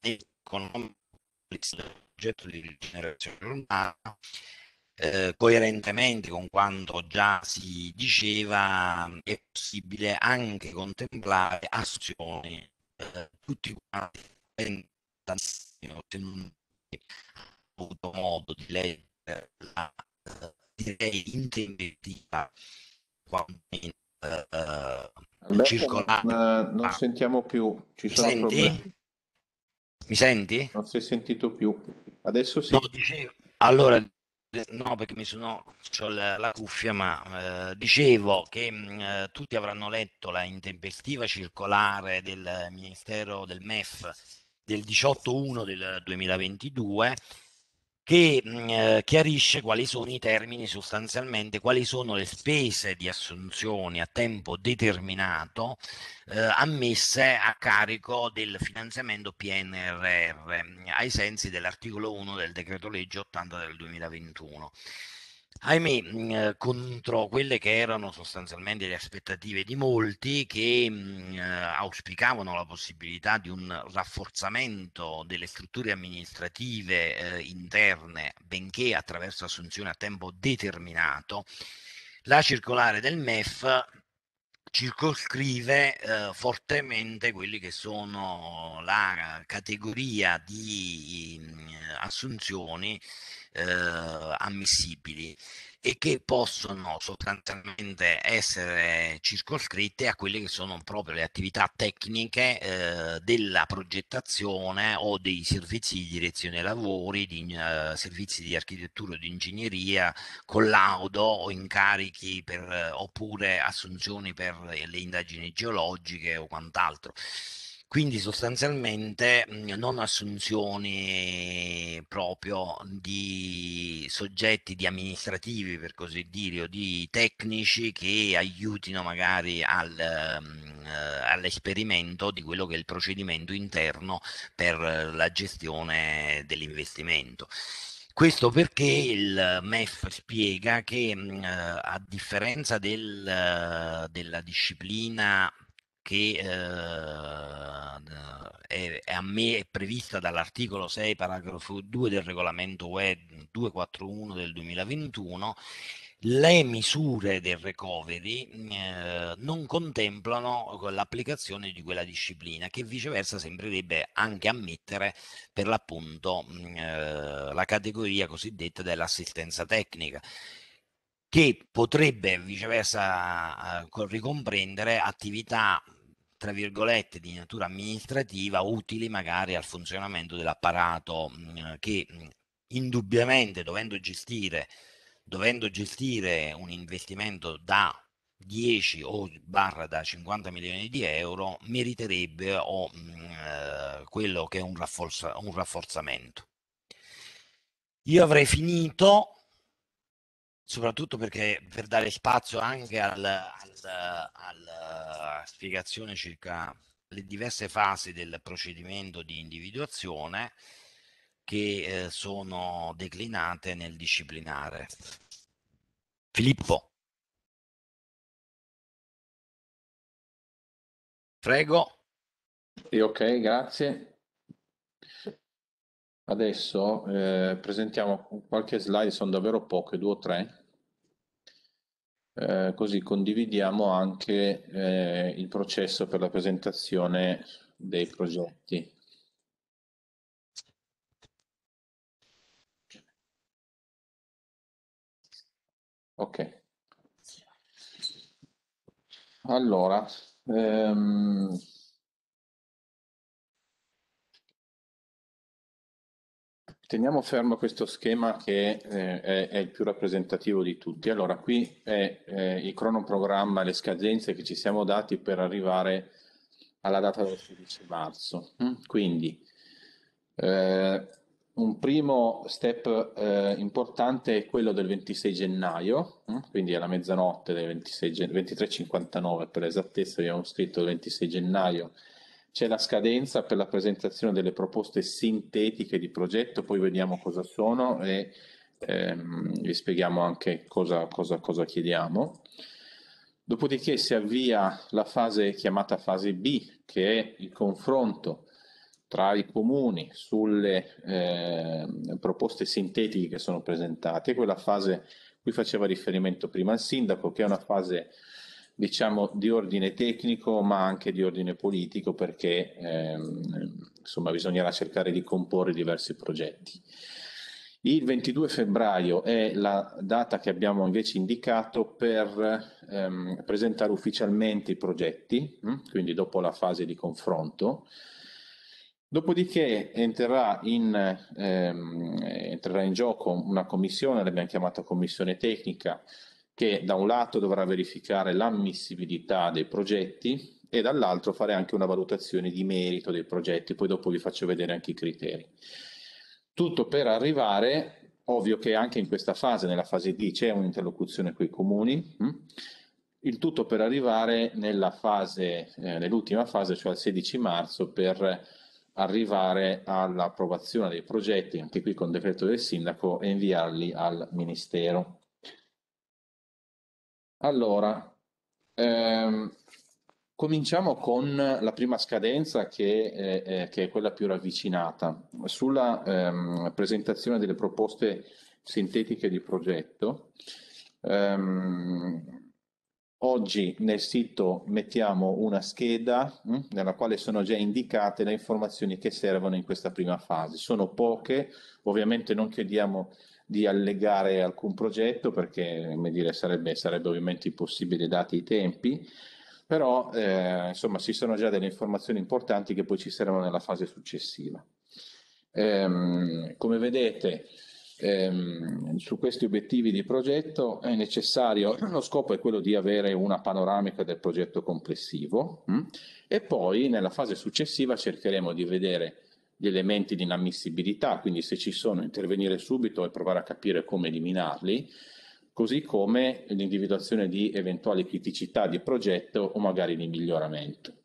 nel progetto di rigenerazione urbana eh, coerentemente con quanto già si diceva è possibile anche contemplare azioni eh, tutti quanti se non avuto modo di leggere la direi intempestiva quantomeno uh, circolare. Non, non ah. sentiamo più, ci Mi sono senti? problemi. Mi senti? Non si è sentito più. Adesso sì. No, dicevo, allora, no, perché mi sono, ho la, la cuffia, ma eh, dicevo che mh, eh, tutti avranno letto la intempestiva circolare del Ministero del MEF del 18-1 del 2022 che mh, eh, chiarisce quali sono i termini sostanzialmente, quali sono le spese di assunzioni a tempo determinato eh, ammesse a carico del finanziamento PNRR ai sensi dell'articolo 1 del decreto legge 80 del 2021 ahimè, mh, eh, contro quelle che erano sostanzialmente le aspettative di molti che mh, eh, auspicavano la possibilità di un rafforzamento delle strutture amministrative eh, interne, benché attraverso assunzioni a tempo determinato, la circolare del MEF circoscrive eh, fortemente quelli che sono la categoria di mh, assunzioni eh, ammissibili e che possono sostanzialmente essere circoscritte a quelle che sono proprio le attività tecniche eh, della progettazione o dei servizi di direzione lavori, di eh, servizi di architettura o di ingegneria, collaudo o incarichi per, oppure assunzioni per le indagini geologiche o quant'altro. Quindi sostanzialmente mhmm, non assunzioni proprio di soggetti di amministrativi, per così dire, o di tecnici che aiutino magari al, mhmm, all'esperimento di quello che è il procedimento interno per la gestione dell'investimento. Questo perché il MEF spiega che mhmm, a differenza del, della disciplina che eh, è, a me è prevista dall'articolo 6 paragrafo 2 del regolamento UE 241 del 2021 le misure del recovery eh, non contemplano l'applicazione di quella disciplina che viceversa sembrerebbe anche ammettere per l'appunto eh, la categoria cosiddetta dell'assistenza tecnica che potrebbe viceversa eh, ricomprendere attività tra virgolette di natura amministrativa utili magari al funzionamento dell'apparato mh, che mh, indubbiamente dovendo gestire, dovendo gestire un investimento da 10 o barra da 50 milioni di euro meriterebbe o mh, quello che è un, rafforza, un rafforzamento. Io avrei finito soprattutto perché per dare spazio anche alla spiegazione circa le diverse fasi del procedimento di individuazione, che eh, sono declinate nel disciplinare. Filippo. Prego. Sì, ok, grazie. Adesso eh, presentiamo qualche slide, sono davvero poche, due o tre. Eh, così condividiamo anche eh, il processo per la presentazione dei progetti. Ok. Allora, ehm, Teniamo fermo questo schema che eh, è, è, il più rappresentativo di tutti. Allora, qui è eh, il cronoprogramma, le scadenze che ci siamo dati per arrivare alla data del 16 marzo. Mm? Quindi, eh, un primo step eh, importante è quello del 26 gennaio, mm? quindi alla mezzanotte del 23.59 per l'esattezza abbiamo scritto il 26 gennaio c'è la scadenza per la presentazione delle proposte sintetiche di progetto, poi vediamo cosa sono e ehm, vi spieghiamo anche cosa, cosa, cosa chiediamo. Dopodiché si avvia la fase chiamata fase B, che è il confronto tra i comuni sulle eh, proposte sintetiche che sono presentate, quella fase cui faceva riferimento prima il sindaco, che è una fase diciamo di ordine tecnico ma anche di ordine politico perché ehm, insomma bisognerà cercare di comporre diversi progetti. Il 22 febbraio è la data che abbiamo invece indicato per ehm, presentare ufficialmente i progetti, hm? quindi dopo la fase di confronto. Dopodiché entrerà in, ehm, entrerà in gioco una commissione, l'abbiamo chiamata commissione tecnica, che da un lato dovrà verificare l'ammissibilità dei progetti e dall'altro fare anche una valutazione di merito dei progetti, poi dopo vi faccio vedere anche i criteri. Tutto per arrivare, ovvio che anche in questa fase, nella fase D, c'è un'interlocuzione con i comuni, hm? il tutto per arrivare nella fase, eh, nell'ultima fase, cioè il 16 marzo, per arrivare all'approvazione dei progetti, anche qui con decreto del sindaco, e inviarli al Ministero. Allora, ehm, cominciamo con la prima scadenza che è, che è quella più ravvicinata. Sulla ehm, presentazione delle proposte sintetiche di progetto, ehm, oggi nel sito mettiamo una scheda mh, hm, nella quale sono già indicate le informazioni che servono in questa prima fase. Sono poche, ovviamente non chiediamo di allegare alcun progetto perché dire, sarebbe, sarebbe, ovviamente impossibile dati i tempi, però eh, insomma ci sono già delle informazioni importanti che poi ci servono nella fase successiva. Ehm, come vedete ehm, su questi obiettivi di progetto è necessario, lo scopo è quello di avere una panoramica del progetto complessivo mh? Hm? e poi nella fase successiva cercheremo di vedere gli elementi di inammissibilità, quindi se ci sono intervenire subito e provare a capire come eliminarli, così come l'individuazione di eventuali criticità di progetto o magari di miglioramento.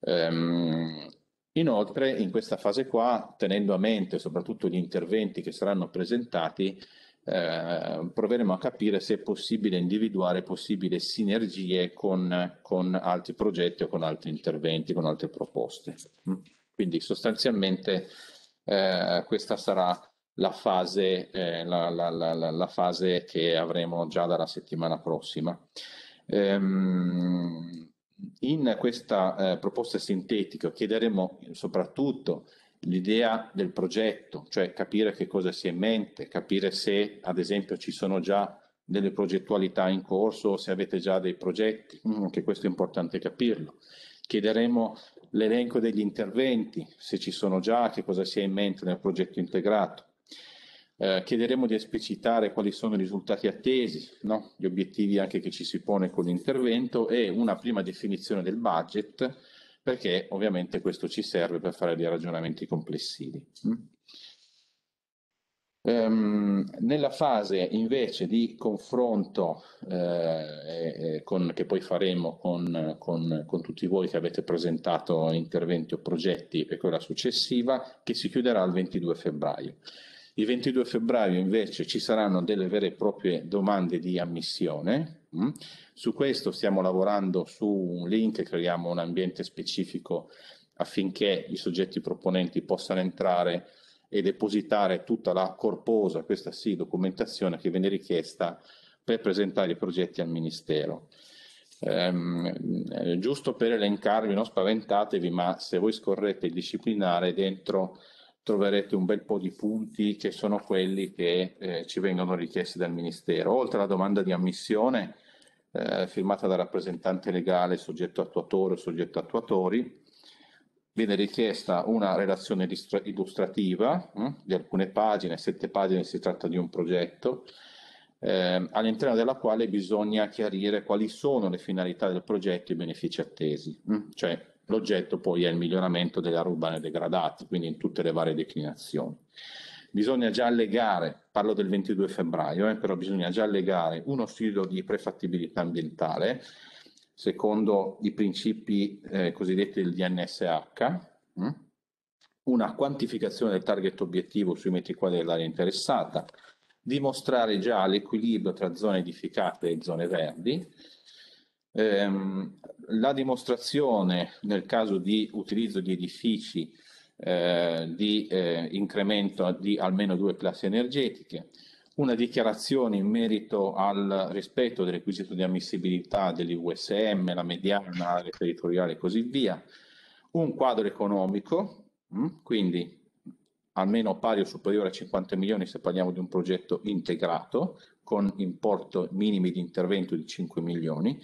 Um, inoltre in questa fase qua, tenendo a mente soprattutto gli interventi che saranno presentati, eh, proveremo a capire se è possibile individuare possibili sinergie con, con altri progetti o con altri interventi, con altre proposte. Mm. Quindi sostanzialmente eh, questa sarà la fase, eh, la, la, la, la, fase che avremo già dalla settimana prossima. Ehm, in questa eh, proposta sintetica chiederemo soprattutto l'idea del progetto, cioè capire che cosa si è in mente, capire se ad esempio ci sono già delle progettualità in corso o se avete già dei progetti, anche questo è importante capirlo. Chiederemo l'elenco degli interventi, se ci sono già, che cosa si ha in mente nel progetto integrato. Eh, chiederemo di esplicitare quali sono i risultati attesi, no? gli obiettivi anche che ci si pone con l'intervento e una prima definizione del budget, perché ovviamente questo ci serve per fare dei ragionamenti complessivi. Mm? Um, nella fase invece di confronto eh, con, che poi faremo con, con, con, tutti voi che avete presentato interventi o progetti e quella successiva che si chiuderà il 22 febbraio. Il 22 febbraio invece ci saranno delle vere e proprie domande di ammissione. Mm? Su questo stiamo lavorando su un link, creiamo un ambiente specifico affinché i soggetti proponenti possano entrare e depositare tutta la corposa, questa sì, documentazione che viene richiesta per presentare i progetti al Ministero. Ehm, giusto per elencarvi, non spaventatevi, ma se voi scorrete il disciplinare dentro troverete un bel po' di punti che sono quelli che eh, ci vengono richiesti dal Ministero. Oltre alla domanda di ammissione eh, firmata dal rappresentante legale, soggetto attuatore o soggetto attuatori, viene richiesta una relazione illustrativa hm, di alcune pagine, sette pagine si tratta di un progetto, eh, all'interno della quale bisogna chiarire quali sono le finalità del progetto e i benefici attesi, hm, cioè l'oggetto poi è il miglioramento delle aree urbane degradate, quindi in tutte le varie declinazioni. Bisogna già allegare, parlo del 22 febbraio, eh, però bisogna già allegare uno studio di prefattibilità ambientale, secondo i principi eh, cosiddetti del DNSH, mh? Mm? una quantificazione del target obiettivo sui metri quadri dell'area interessata, dimostrare già l'equilibrio tra zone edificate e zone verdi, ehm, la dimostrazione nel caso di utilizzo di edifici eh, di eh, incremento di almeno due classi energetiche, una dichiarazione in merito al rispetto del requisito di ammissibilità dell'USM, la mediana, l'area territoriale e così via, un quadro economico, mm, quindi almeno pari o superiore a 50 milioni se parliamo di un progetto integrato con importo minimi di intervento di 5 milioni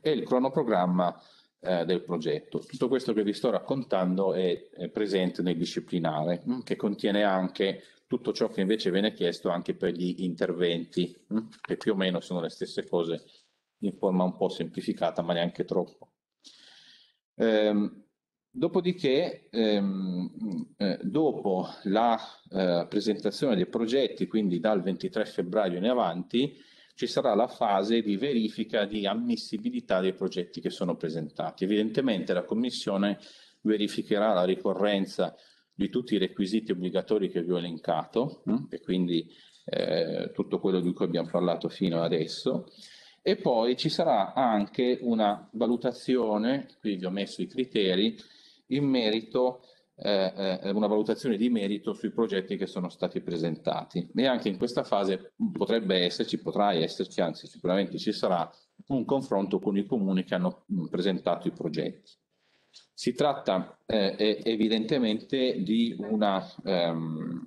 e il cronoprogramma eh, del progetto. Tutto questo che vi sto raccontando è, è presente nel disciplinare, mm, che contiene anche tutto ciò che invece viene chiesto anche per gli interventi, hm, che più o meno sono le stesse cose in forma un po' semplificata, ma neanche troppo. Ehm, dopodiché, ehm, eh, dopo la eh, presentazione dei progetti, quindi dal 23 febbraio in avanti, ci sarà la fase di verifica di ammissibilità dei progetti che sono presentati. Evidentemente la Commissione verificherà la ricorrenza di tutti i requisiti obbligatori che vi ho elencato? Mm, e quindi eh, tutto quello di cui abbiamo parlato fino adesso e poi ci sarà anche una valutazione, qui vi ho messo i criteri, in merito, eh, eh, una valutazione di merito sui progetti che sono stati presentati e anche in questa fase potrebbe esserci, potrà esserci, anzi sicuramente ci sarà un confronto con i comuni che hanno mm, presentato i progetti. Si tratta eh, evidentemente di una, ehm,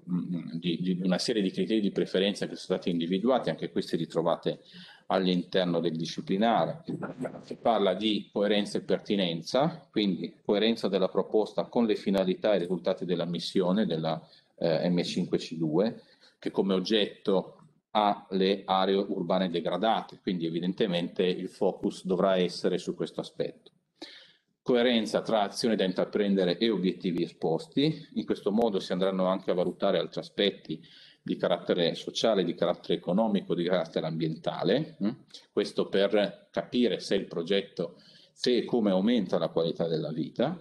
di, di una, serie di criteri di preferenza che sono stati individuati, anche questi li trovate all'interno del disciplinare. Si parla di coerenza e pertinenza, quindi coerenza della proposta con le finalità e i risultati della missione della eh, M5C2, che come oggetto ha le aree urbane degradate, quindi evidentemente il focus dovrà essere su questo aspetto coerenza tra azioni da intraprendere e obiettivi esposti. In questo modo si andranno anche a valutare altri aspetti di carattere sociale, di carattere economico, di carattere ambientale. Hm? Questo per capire se il progetto, se e come aumenta la qualità della vita.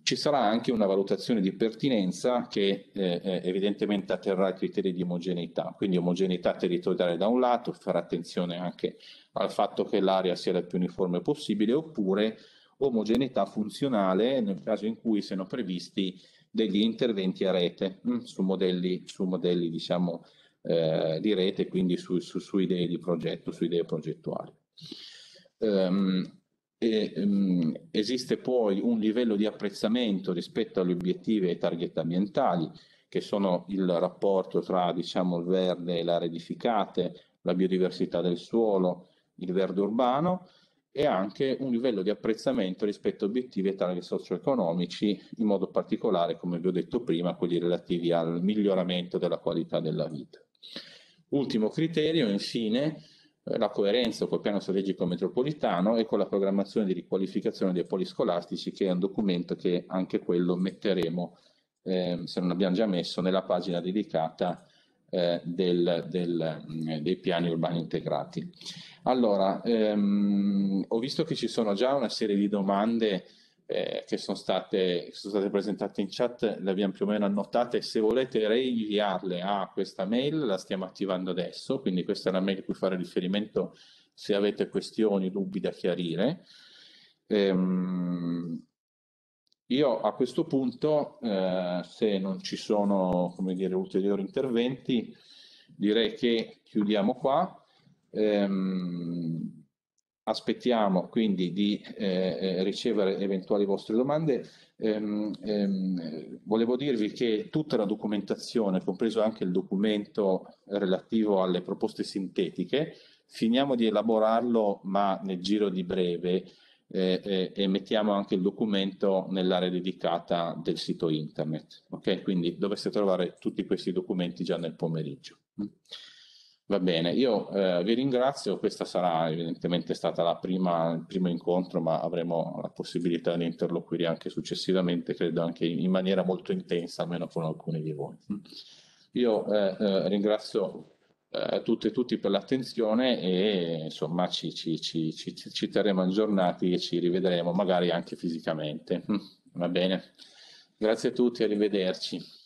Ci sarà anche una valutazione di pertinenza che eh, eh evidentemente atterrà ai criteri di omogeneità, quindi omogeneità territoriale da un lato, fare attenzione anche al fatto che l'area sia la più uniforme possibile, oppure omogeneità funzionale nel caso in cui siano previsti degli interventi a rete mm, su modelli, su modelli diciamo, eh, di rete, quindi su, su, su, idee di progetto, su idee progettuali. Um, e, um, esiste poi un livello di apprezzamento rispetto agli obiettivi e ai target ambientali, che sono il rapporto tra diciamo, il verde e le aree edificate, la biodiversità del suolo, il verde urbano, e anche un livello di apprezzamento rispetto a obiettivi e target socio-economici, in modo particolare, come vi ho detto prima, quelli relativi al miglioramento della qualità della vita. Ultimo criterio, infine, eh, la coerenza col piano strategico metropolitano e con la programmazione di riqualificazione dei poli scolastici, che è un documento che anche quello metteremo, eh, se non abbiamo già messo, nella pagina dedicata eh, del, del, mm, dei piani urbani integrati. Allora, ehm, ho visto che ci sono già una serie di domande eh, che sono state, sono state, presentate in chat, le abbiamo più o meno annotate. Se volete reinviarle a questa mail, la stiamo attivando adesso, quindi questa è la mail a cui fare riferimento se avete questioni, dubbi da chiarire. Ehm, io a questo punto, eh, se non ci sono dire, ulteriori interventi, direi che chiudiamo qua. Ehm, aspettiamo quindi di eh, eh, ricevere eventuali vostre domande. Ehm, ehm, volevo dirvi che tutta la documentazione, compreso anche il documento relativo alle proposte sintetiche, finiamo di elaborarlo ma nel giro di breve eh, e mettiamo anche il documento nell'area dedicata del sito internet. Ok, quindi dovreste trovare tutti questi documenti già nel pomeriggio. Mm. Va bene, io eh, vi ringrazio, questa sarà evidentemente stata prima, il primo incontro, ma avremo la possibilità di interloquire anche successivamente, credo anche in maniera molto intensa, almeno con alcuni di voi. Mm. Io eh, eh, ringrazio eh, tutte e tutti per l'attenzione e insomma ci, ci, ci, ci, terremo aggiornati e ci rivedremo magari anche fisicamente. Va bene, grazie a tutti, arrivederci.